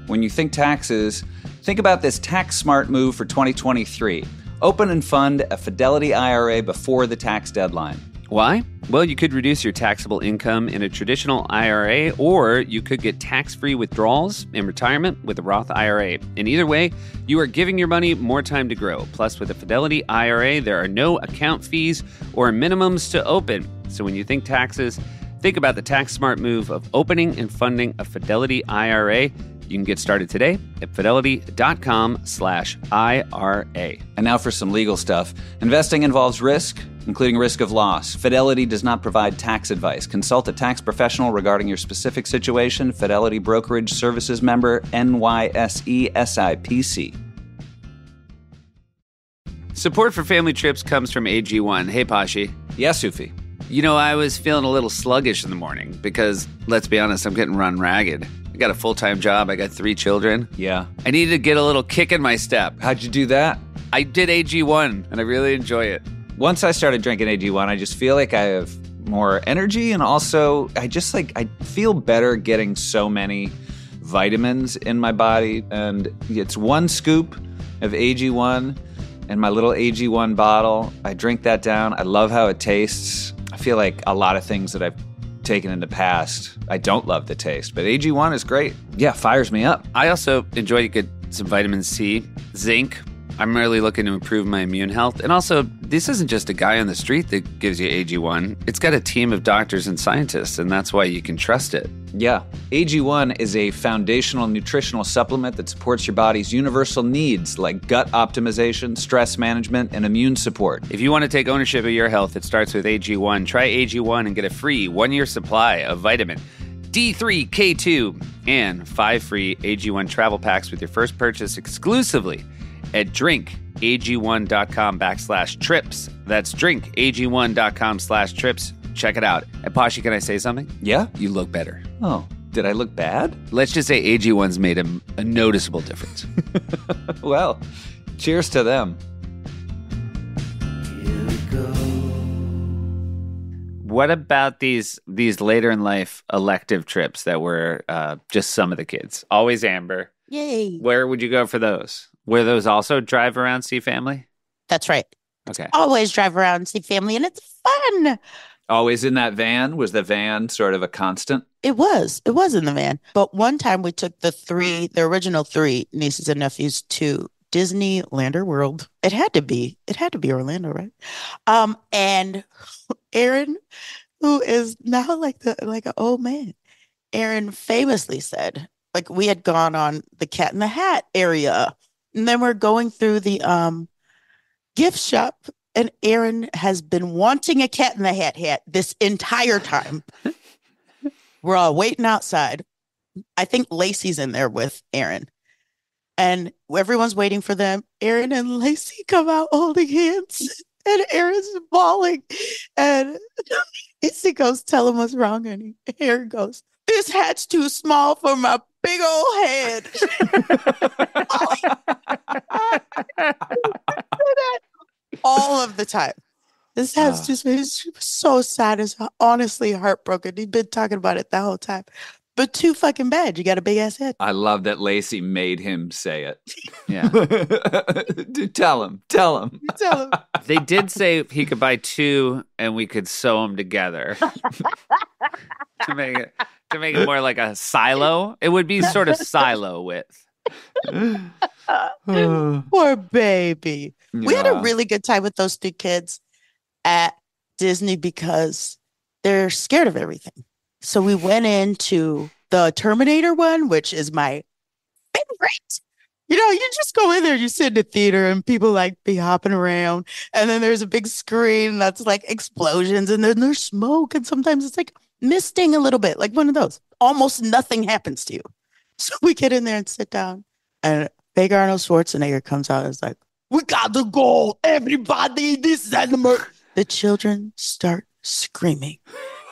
when you think taxes, think about this tax smart move for 2023. Open and fund a Fidelity IRA before the tax deadline. Why? Well, you could reduce your taxable income in a traditional IRA, or you could get tax free withdrawals in retirement with a Roth IRA. In either way, you are giving your money more time to grow. Plus, with a Fidelity IRA, there are no account fees or minimums to open. So when you think taxes, think about the tax smart move of opening and funding a Fidelity IRA. You can get started today at fidelity.com slash IRA. And now for some legal stuff. Investing involves risk, including risk of loss. Fidelity does not provide tax advice. Consult a tax professional regarding your specific situation. Fidelity Brokerage Services member NYSE SIPC. Support for family trips comes from AG1. Hey, Pashi. Yes, Sufi. You know, I was feeling a little sluggish in the morning because, let's be honest, I'm getting run ragged. I got a full time job, I got three children. Yeah. I needed to get a little kick in my step. How'd you do that? I did AG1 and I really enjoy it. Once I started drinking AG1, I just feel like I have more energy and also I just like I feel better getting so many vitamins in my body and it's one scoop of AG1 in my little AG1 bottle. I drink that down. I love how it tastes. I feel like a lot of things that I've taken in the past, I don't love the taste, but AG1 is great. Yeah, fires me up. I also enjoy to get some vitamin C, zinc. I'm really looking to improve my immune health. And also, this isn't just a guy on the street that gives you AG1. It's got a team of doctors and scientists, and that's why you can trust it. Yeah. AG1 is a foundational nutritional supplement that supports your body's universal needs like gut optimization, stress management, and immune support. If you want to take ownership of your health, it starts with AG1. Try AG1 and get a free one year supply of vitamin D3, K2, and five free AG1 travel packs with your first purchase exclusively at drinkag1.com backslash trips. That's drinkag1.com slash trips. Check it out. And Pashi, can I say something? Yeah? You look better. Oh, did I look bad? Let's just say AG1's made a, a noticeable difference. Well, cheers to them. Here we go. what about these these later in life elective trips that were uh, just some of the kids? Always Amber. Yay. Where would you go for those? Were those also drive around see family? That's right. Okay. Always drive around see family, and it's fun. Always in that van? Was the van sort of a constant? It was. It was in the van. But one time we took the three, the original three nieces and nephews to Disneyland or World. It had to be. It had to be Orlando, right? Um, and Aaron, who is now like the like an old man, Aaron famously said, like we had gone on the Cat in the Hat area, and then we're going through the um gift shop, and Aaron has been wanting a Cat in the Hat hat this entire time. We're all waiting outside. I think Lacey's in there with Aaron. And everyone's waiting for them. Aaron and Lacey come out holding hands. And Aaron's bawling. And Lacey goes, Tell him what's wrong. And Aaron goes, This hat's too small for my big old head. All of the time. This has too small. He's so sad. He's honestly heartbroken. He's been talking about it the whole time. But too fucking bad. You got a big ass head. I love that Lacey made him say it. Yeah. Dude, tell him. Tell him. Tell him. they did say he could buy two and we could sew them together to make it to make it more like a silo. It would be sort of silo width. Poor baby. We had a really good time with those two kids at Disney because they're scared of everything. So we went into the Terminator one, which is my favorite. You know, you just go in there, you sit in the theater, and people like be hopping around. And then there's a big screen that's like explosions, and then there's smoke. And sometimes it's like misting a little bit, like one of those. Almost nothing happens to you. So we get in there and sit down, and Big Arnold Schwarzenegger comes out and is like, We got to go, everybody. This is animal. The children start screaming.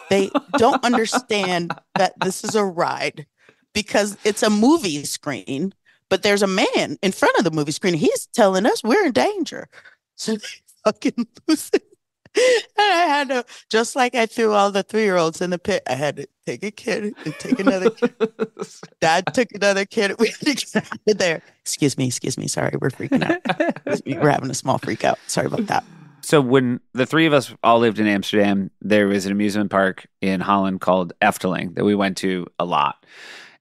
They don't understand that this is a ride because it's a movie screen, but there's a man in front of the movie screen. He's telling us we're in danger. So they fucking lose it. And I had to, just like I threw all the three year olds in the pit, I had to take a kid and take another kid. Dad took another kid. We had to get out of there. Excuse me, excuse me. Sorry, we're freaking out. We're having a small freak out. Sorry about that. So when the three of us all lived in Amsterdam, there was an amusement park in Holland called Efteling that we went to a lot.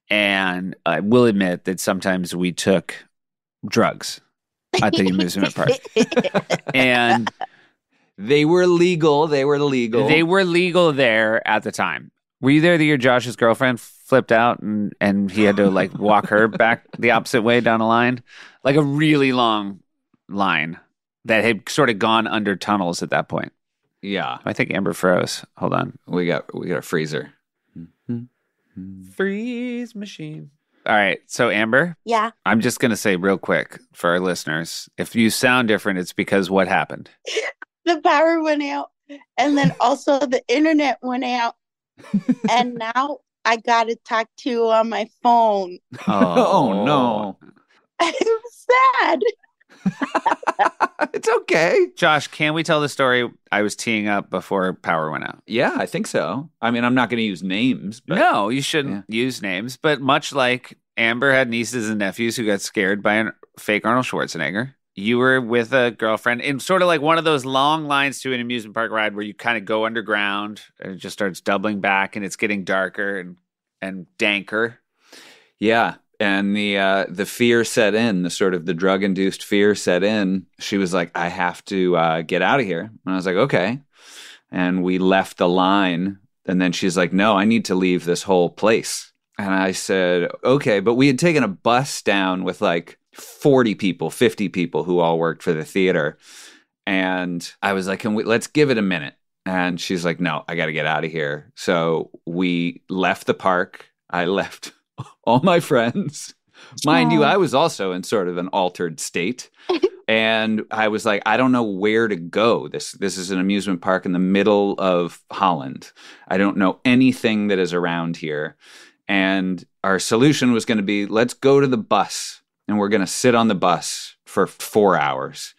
And I will admit that sometimes we took drugs at the amusement park. And They were legal. They were legal. they were legal there at the time. Were you there the year Josh's girlfriend flipped out and and he had to like walk her back the opposite way down a line, like a really long line that had sort of gone under tunnels at that point. Yeah, I think Amber froze. Hold on. we got we got a freezer. Mm-hmm. Freeze machine. All right. So, Amber, Yeah. I'm just going to say real quick for our listeners if you sound different, it's because what happened? The power went out. And then also the internet went out. and now I got to talk to you on my phone. Oh, oh no, I'm sad. Okay. Josh, can we tell the story I was teeing up before power went out? Yeah, I think so. I mean, I'm not going to use names, but no, you shouldn't use names. But much like Amber had nieces and nephews who got scared by a fake Arnold Schwarzenegger, you were with a girlfriend in sort of like one of those long lines to an amusement park ride where you kind of go underground and it just starts doubling back and it's getting darker and, and danker. yeah. And the uh, the fear set in, the sort of the drug induced fear set in. She was like, "I have to uh, get out of here," and I was like, "Okay." And we left the line, and then she's like, "No, I need to leave this whole place." And I said, "Okay," but we had taken a bus down with like forty people, fifty people who all worked for the theater, and I was like, "Can we? Let's give it a minute." And she's like, "No, I got to get out of here." So we left the park. I left all my friends. Mind you, I was also in sort of an altered state. and I was like, I don't know where to go. This this is an amusement park in the middle of Holland. I don't know anything that is around here. And our solution was going to be let's go to the bus and we're going to sit on the bus for 4 hours.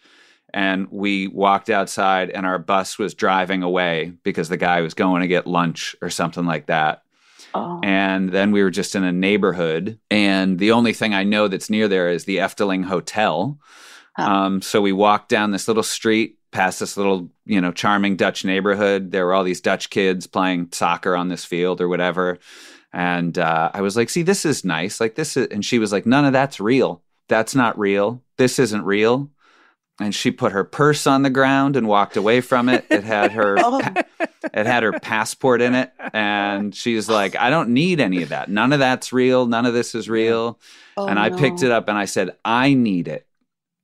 And we walked outside and our bus was driving away because the guy was going to get lunch or something like that. Oh. And then we were just in a neighborhood. And the only thing I know that's near there is the Efteling Hotel. Huh. Um, so we walked down this little street past this little, you know, charming Dutch neighborhood. There were all these Dutch kids playing soccer on this field or whatever. And uh, I was like, see, this is nice. Like, this is, and she was like, none of that's real. That's not real. This isn't real. And she put her purse on the ground and walked away from it. It had her Oh. it had her passport in it. And she's like i don't need any of that. None of that's real. None of this is real. Oh, and i picked it up and i said i need it.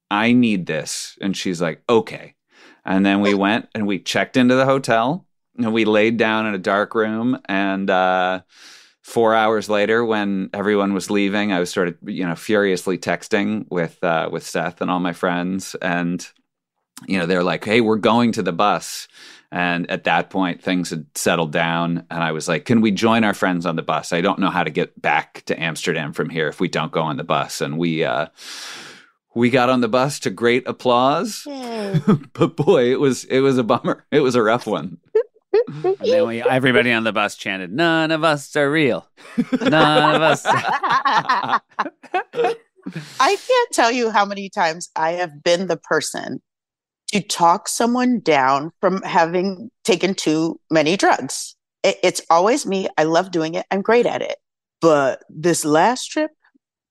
I need this. And she's like okay. And then we went and we checked into the hotel and we laid down in a dark room and uh four hours later when everyone was leaving i was sort of you know furiously texting with uh with seth and all my friends. And you know they're like hey we're going to the bus. And at that point things had settled down and i was like can we join our friends on the bus? I don't know how to get back to amsterdam from here if we don't go on the bus. And we uh we got on the bus to great applause. But boy it was it was a bummer. It was a rough one And then we, everybody on the bus chanted, None of us are real. None of us. I can't tell you how many times I have been the person to talk someone down from having taken too many drugs. It- it's always me. I love doing it. I'm great at it. But this last trip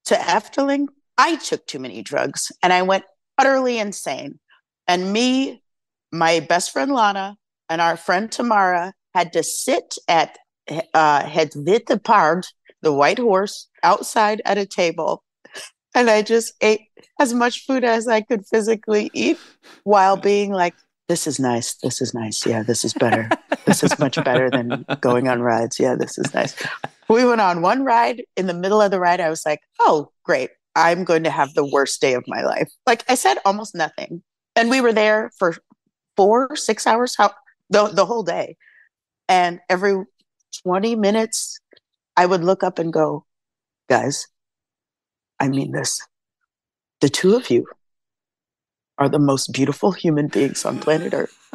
to Efteling, I took too many drugs and I went utterly insane. And me, my best friend Lana, and our friend Tamara had to sit at uh, Paard, the white horse, outside at a table. And I just ate as much food as I could physically eat while being like, this is nice. This is nice. Yeah, this is better. This is much better than going on rides. Yeah, this is nice. We went on one ride. In the middle of the ride, I was like, oh, great. I'm going to have the worst day of my life. Like I said, almost nothing. And we were there for four, six hours, how the, the whole day. And every 20 minutes, I would look up and go, guys, I mean this. The two of you are the most beautiful human beings on planet Earth.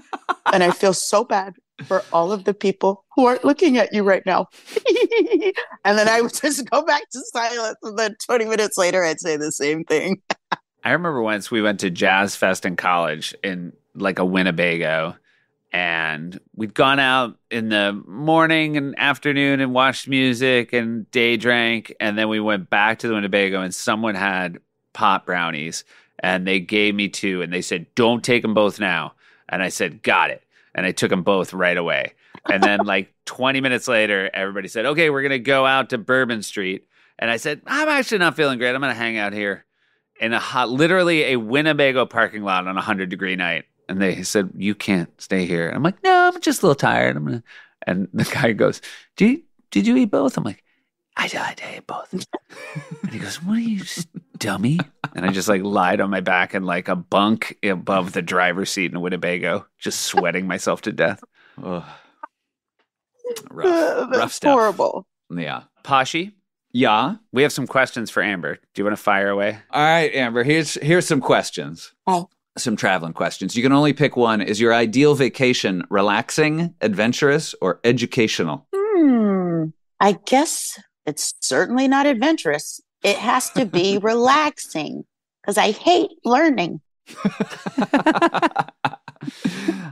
And I feel so bad for all of the people who aren't looking at you right now. and then I would just go back to silence. And then 20 minutes later, I'd say the same thing. I remember once we went to Jazz Fest in college in like a Winnebago, and we'd gone out in the morning and afternoon and watched music and day drank, and then we went back to the Winnebago, and someone had pot brownies, and they gave me two, and they said, "Don't take them both now," and I said, "Got it," and I took them both right away. And then, like 20 minutes later, everybody said, okay, we're going to go out to Bourbon Street. And I said, I'm actually not feeling great. I'm going to hang out here in a hot, literally a Winnebago parking lot on a 100 degree night. And they said, you can't stay here. I'm like, no, I'm just a little tired. I'm going to, and the guy goes, did you, did you eat both? I'm like, I did, I ate both. and he goes, what are you, s- dummy? And I just like lied on my back in like a bunk above the driver's seat in Winnebago, just sweating myself to death. Ugh. Rough, that's rough stuff. Horrible. Yeah. Pashi, Yeah. we have some questions for Amber. Do you want to fire away? All right, Amber. Here's here's some questions. Oh. Some traveling questions. You can only pick one. Is your ideal vacation relaxing, adventurous, or educational? Hmm. I guess it's certainly not adventurous. It has to be relaxing because I hate learning.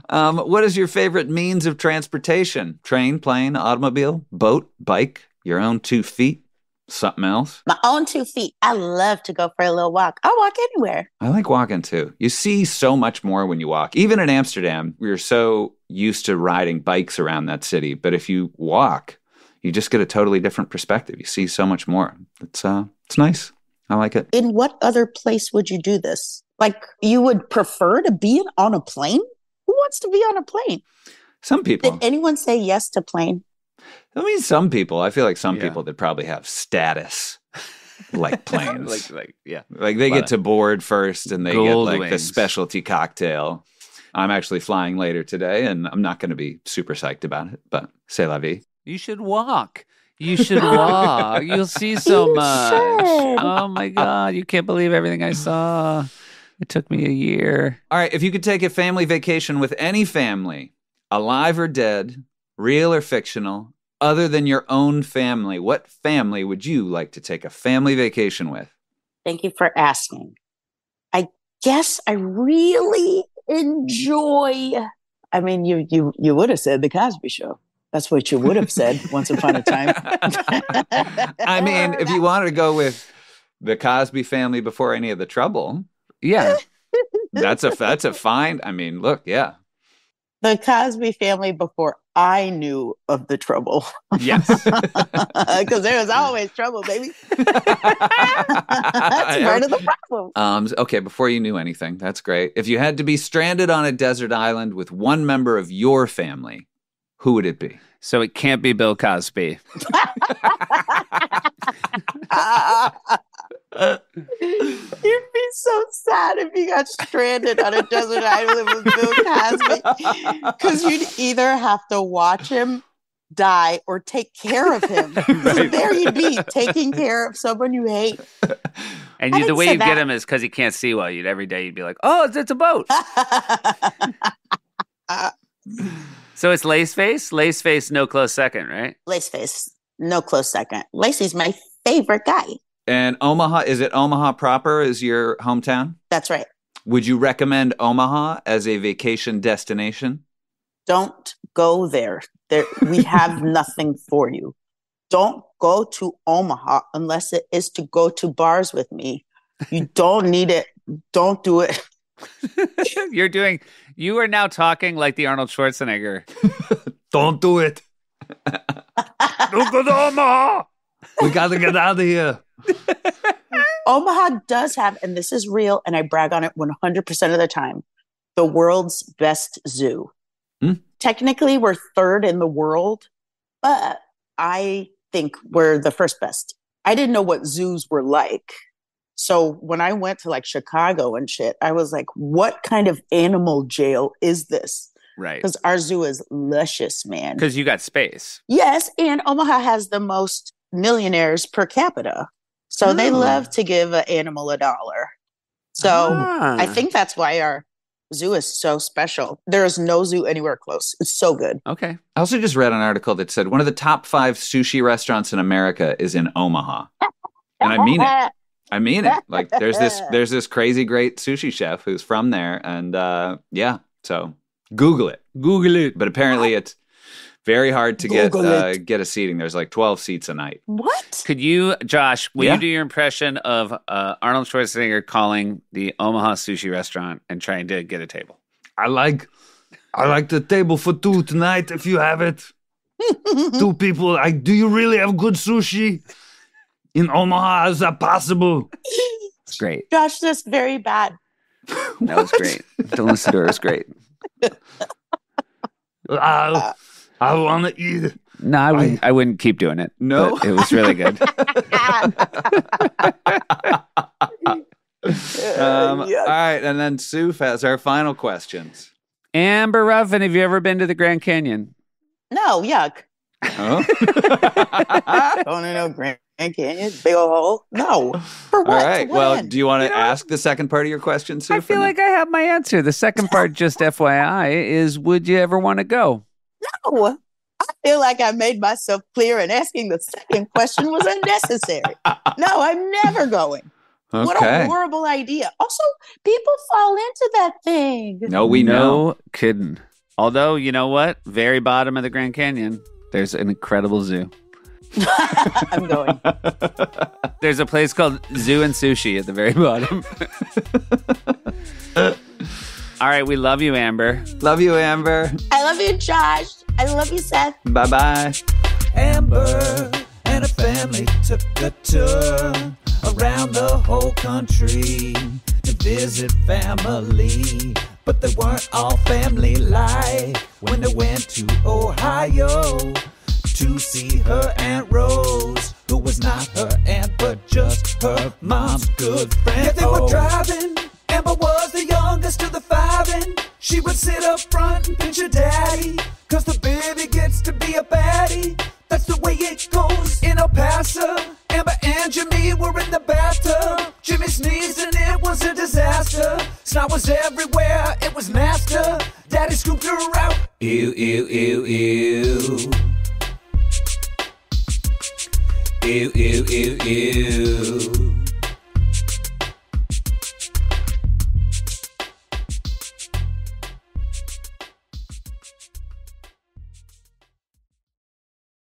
um, what is your favorite means of transportation? Train, plane, automobile, boat, bike, your own two feet, something else? My own two feet. I love to go for a little walk. I'll walk anywhere. I like walking too. You see so much more when you walk. Even in Amsterdam, we are so used to riding bikes around that city, but if you walk, you just get a totally different perspective. You see so much more. It's uh, it's nice. I like it. In what other place would you do this? Like, you would prefer to be on a plane? Who wants to be on a plane? Some people. Did anyone say yes to plane? I mean, some people. I feel like some Yeah. people that probably have status like planes. like, like, yeah. Like they get to board first and they Gold get like the specialty cocktail. I'm actually flying later today and I'm not going to be super psyched about it, but c'est la vie. You should walk. You should walk. You'll see so You much. should. Oh my God. You can't believe everything I saw. It took me a year. All right, if you could take a family vacation with any family, alive or dead, real or fictional, other than your own family, what family would you like to take a family vacation with? Thank you for asking. I guess I really enjoy. I mean, you you you would have said the Cosby Show. That's what you would have said once upon a time. I mean, if you wanted to go with the Cosby family before any of the trouble, Yeah. that's a that's a fine. I mean, look, yeah. The Cosby family before I knew of the trouble, Yes. because there was always trouble, baby. That's part of the problem. Um, okay, before you knew anything, that's great. If you had to be stranded on a desert island with one member of your family, who would it be? So it can't be Bill Cosby. You'd be so sad if you got stranded on a desert island with Bill Cosby. Because you'd either have to watch him die or take care of him. So there you'd be taking care of someone you hate. And you, the way said you get him is because he can't see well. You'd every day you'd be like, "Oh, it's, it's a boat." So it's Lace Face, Lace Face, no close second, right? Lace Face, no close second. Lacey's my favorite guy. And Omaha, is it Omaha proper is your hometown? That's right. Would you recommend Omaha as a vacation destination? Don't go there. There we have nothing for you. Don't go to Omaha unless it is to go to bars with me. You don't need it. Don't do it. You're doing. You are now talking like the Arnold Schwarzenegger. Don't do it. Don't go to Omaha. We got to get out of here. Omaha does have, and this is real, and I brag on it 100% of the time, the world's best zoo. Hmm. Technically, we're third in the world, but I think we're the first best. I didn't know what zoos were like. So when I went to like Chicago and shit, I was like, what kind of animal jail is this? Right. Because our zoo is luscious, man. Because you got space. Yes, and Omaha has the most millionaires per capita. So they Oh. love to give an animal a dollar. So Ah. I think that's why our zoo is so special. There is no zoo anywhere close. It's so good. Okay. I also just read an article that said one of the top five sushi restaurants in America is in Omaha. And I mean it. I mean it. Like there's this there's this crazy great sushi chef who's from there, and uh, yeah. So Google it, Google it. but apparently it's very hard to get uh, get a seating. There's like 12 seats a night. What? Could you, Josh, will Yeah. you do your impression of uh, Arnold Schwarzenegger calling the Omaha sushi restaurant and trying to get a table? I like I like the table for two tonight if you have it. Two people. I do you really have good sushi in Omaha? Is that possible? It's great. Josh, that's very bad. That was great. Don't listen to her. It's great. I, I want to eat it. No, I wouldn't. I, wouldn't keep doing it. No? it was really good. Um, all right, and then Sue has our final questions. Amber Ruffin, have you ever been to the Grand Canyon? no, yuck. Huh? Going to no Grand Canyon, big old hole. No. For what? right. To what Well, do you want to You know- ask the second part of your question, Sue? I for feel now? like I have my answer. The second part, just FYI, is would you ever want to go? No. I feel like I made myself clear, and asking the second question was unnecessary. No, I'm never going. What a horrible idea. Also, people fall into that thing. No, we know. No kidding. Although, you know what? Very bottom of the Grand Canyon, there's an incredible zoo. I'm going. There's a place called Zoo and Sushi at the very bottom. All right, we love you, Amber. Love you, Amber. I love you, Josh. I love you, Seth. Bye bye. Amber and her family took a tour around the whole country to visit family. But they weren't all family like when they went to Ohio to see her Aunt Rose, who was not her aunt but just her mom's good friend. Yeah, they were driving. Amber was the youngest of the five, and she would sit up front and pinch her daddy. Cause the baby gets to be a baddie. That's the way it goes in El Paso. Amber and Jimmy were in the bathtub. Jimmy sneezed and it was a disaster. Snot was everywhere, it was master. Daddy scooped her out. Ew, ew, ew, ew. Ew, ew, ew, ew.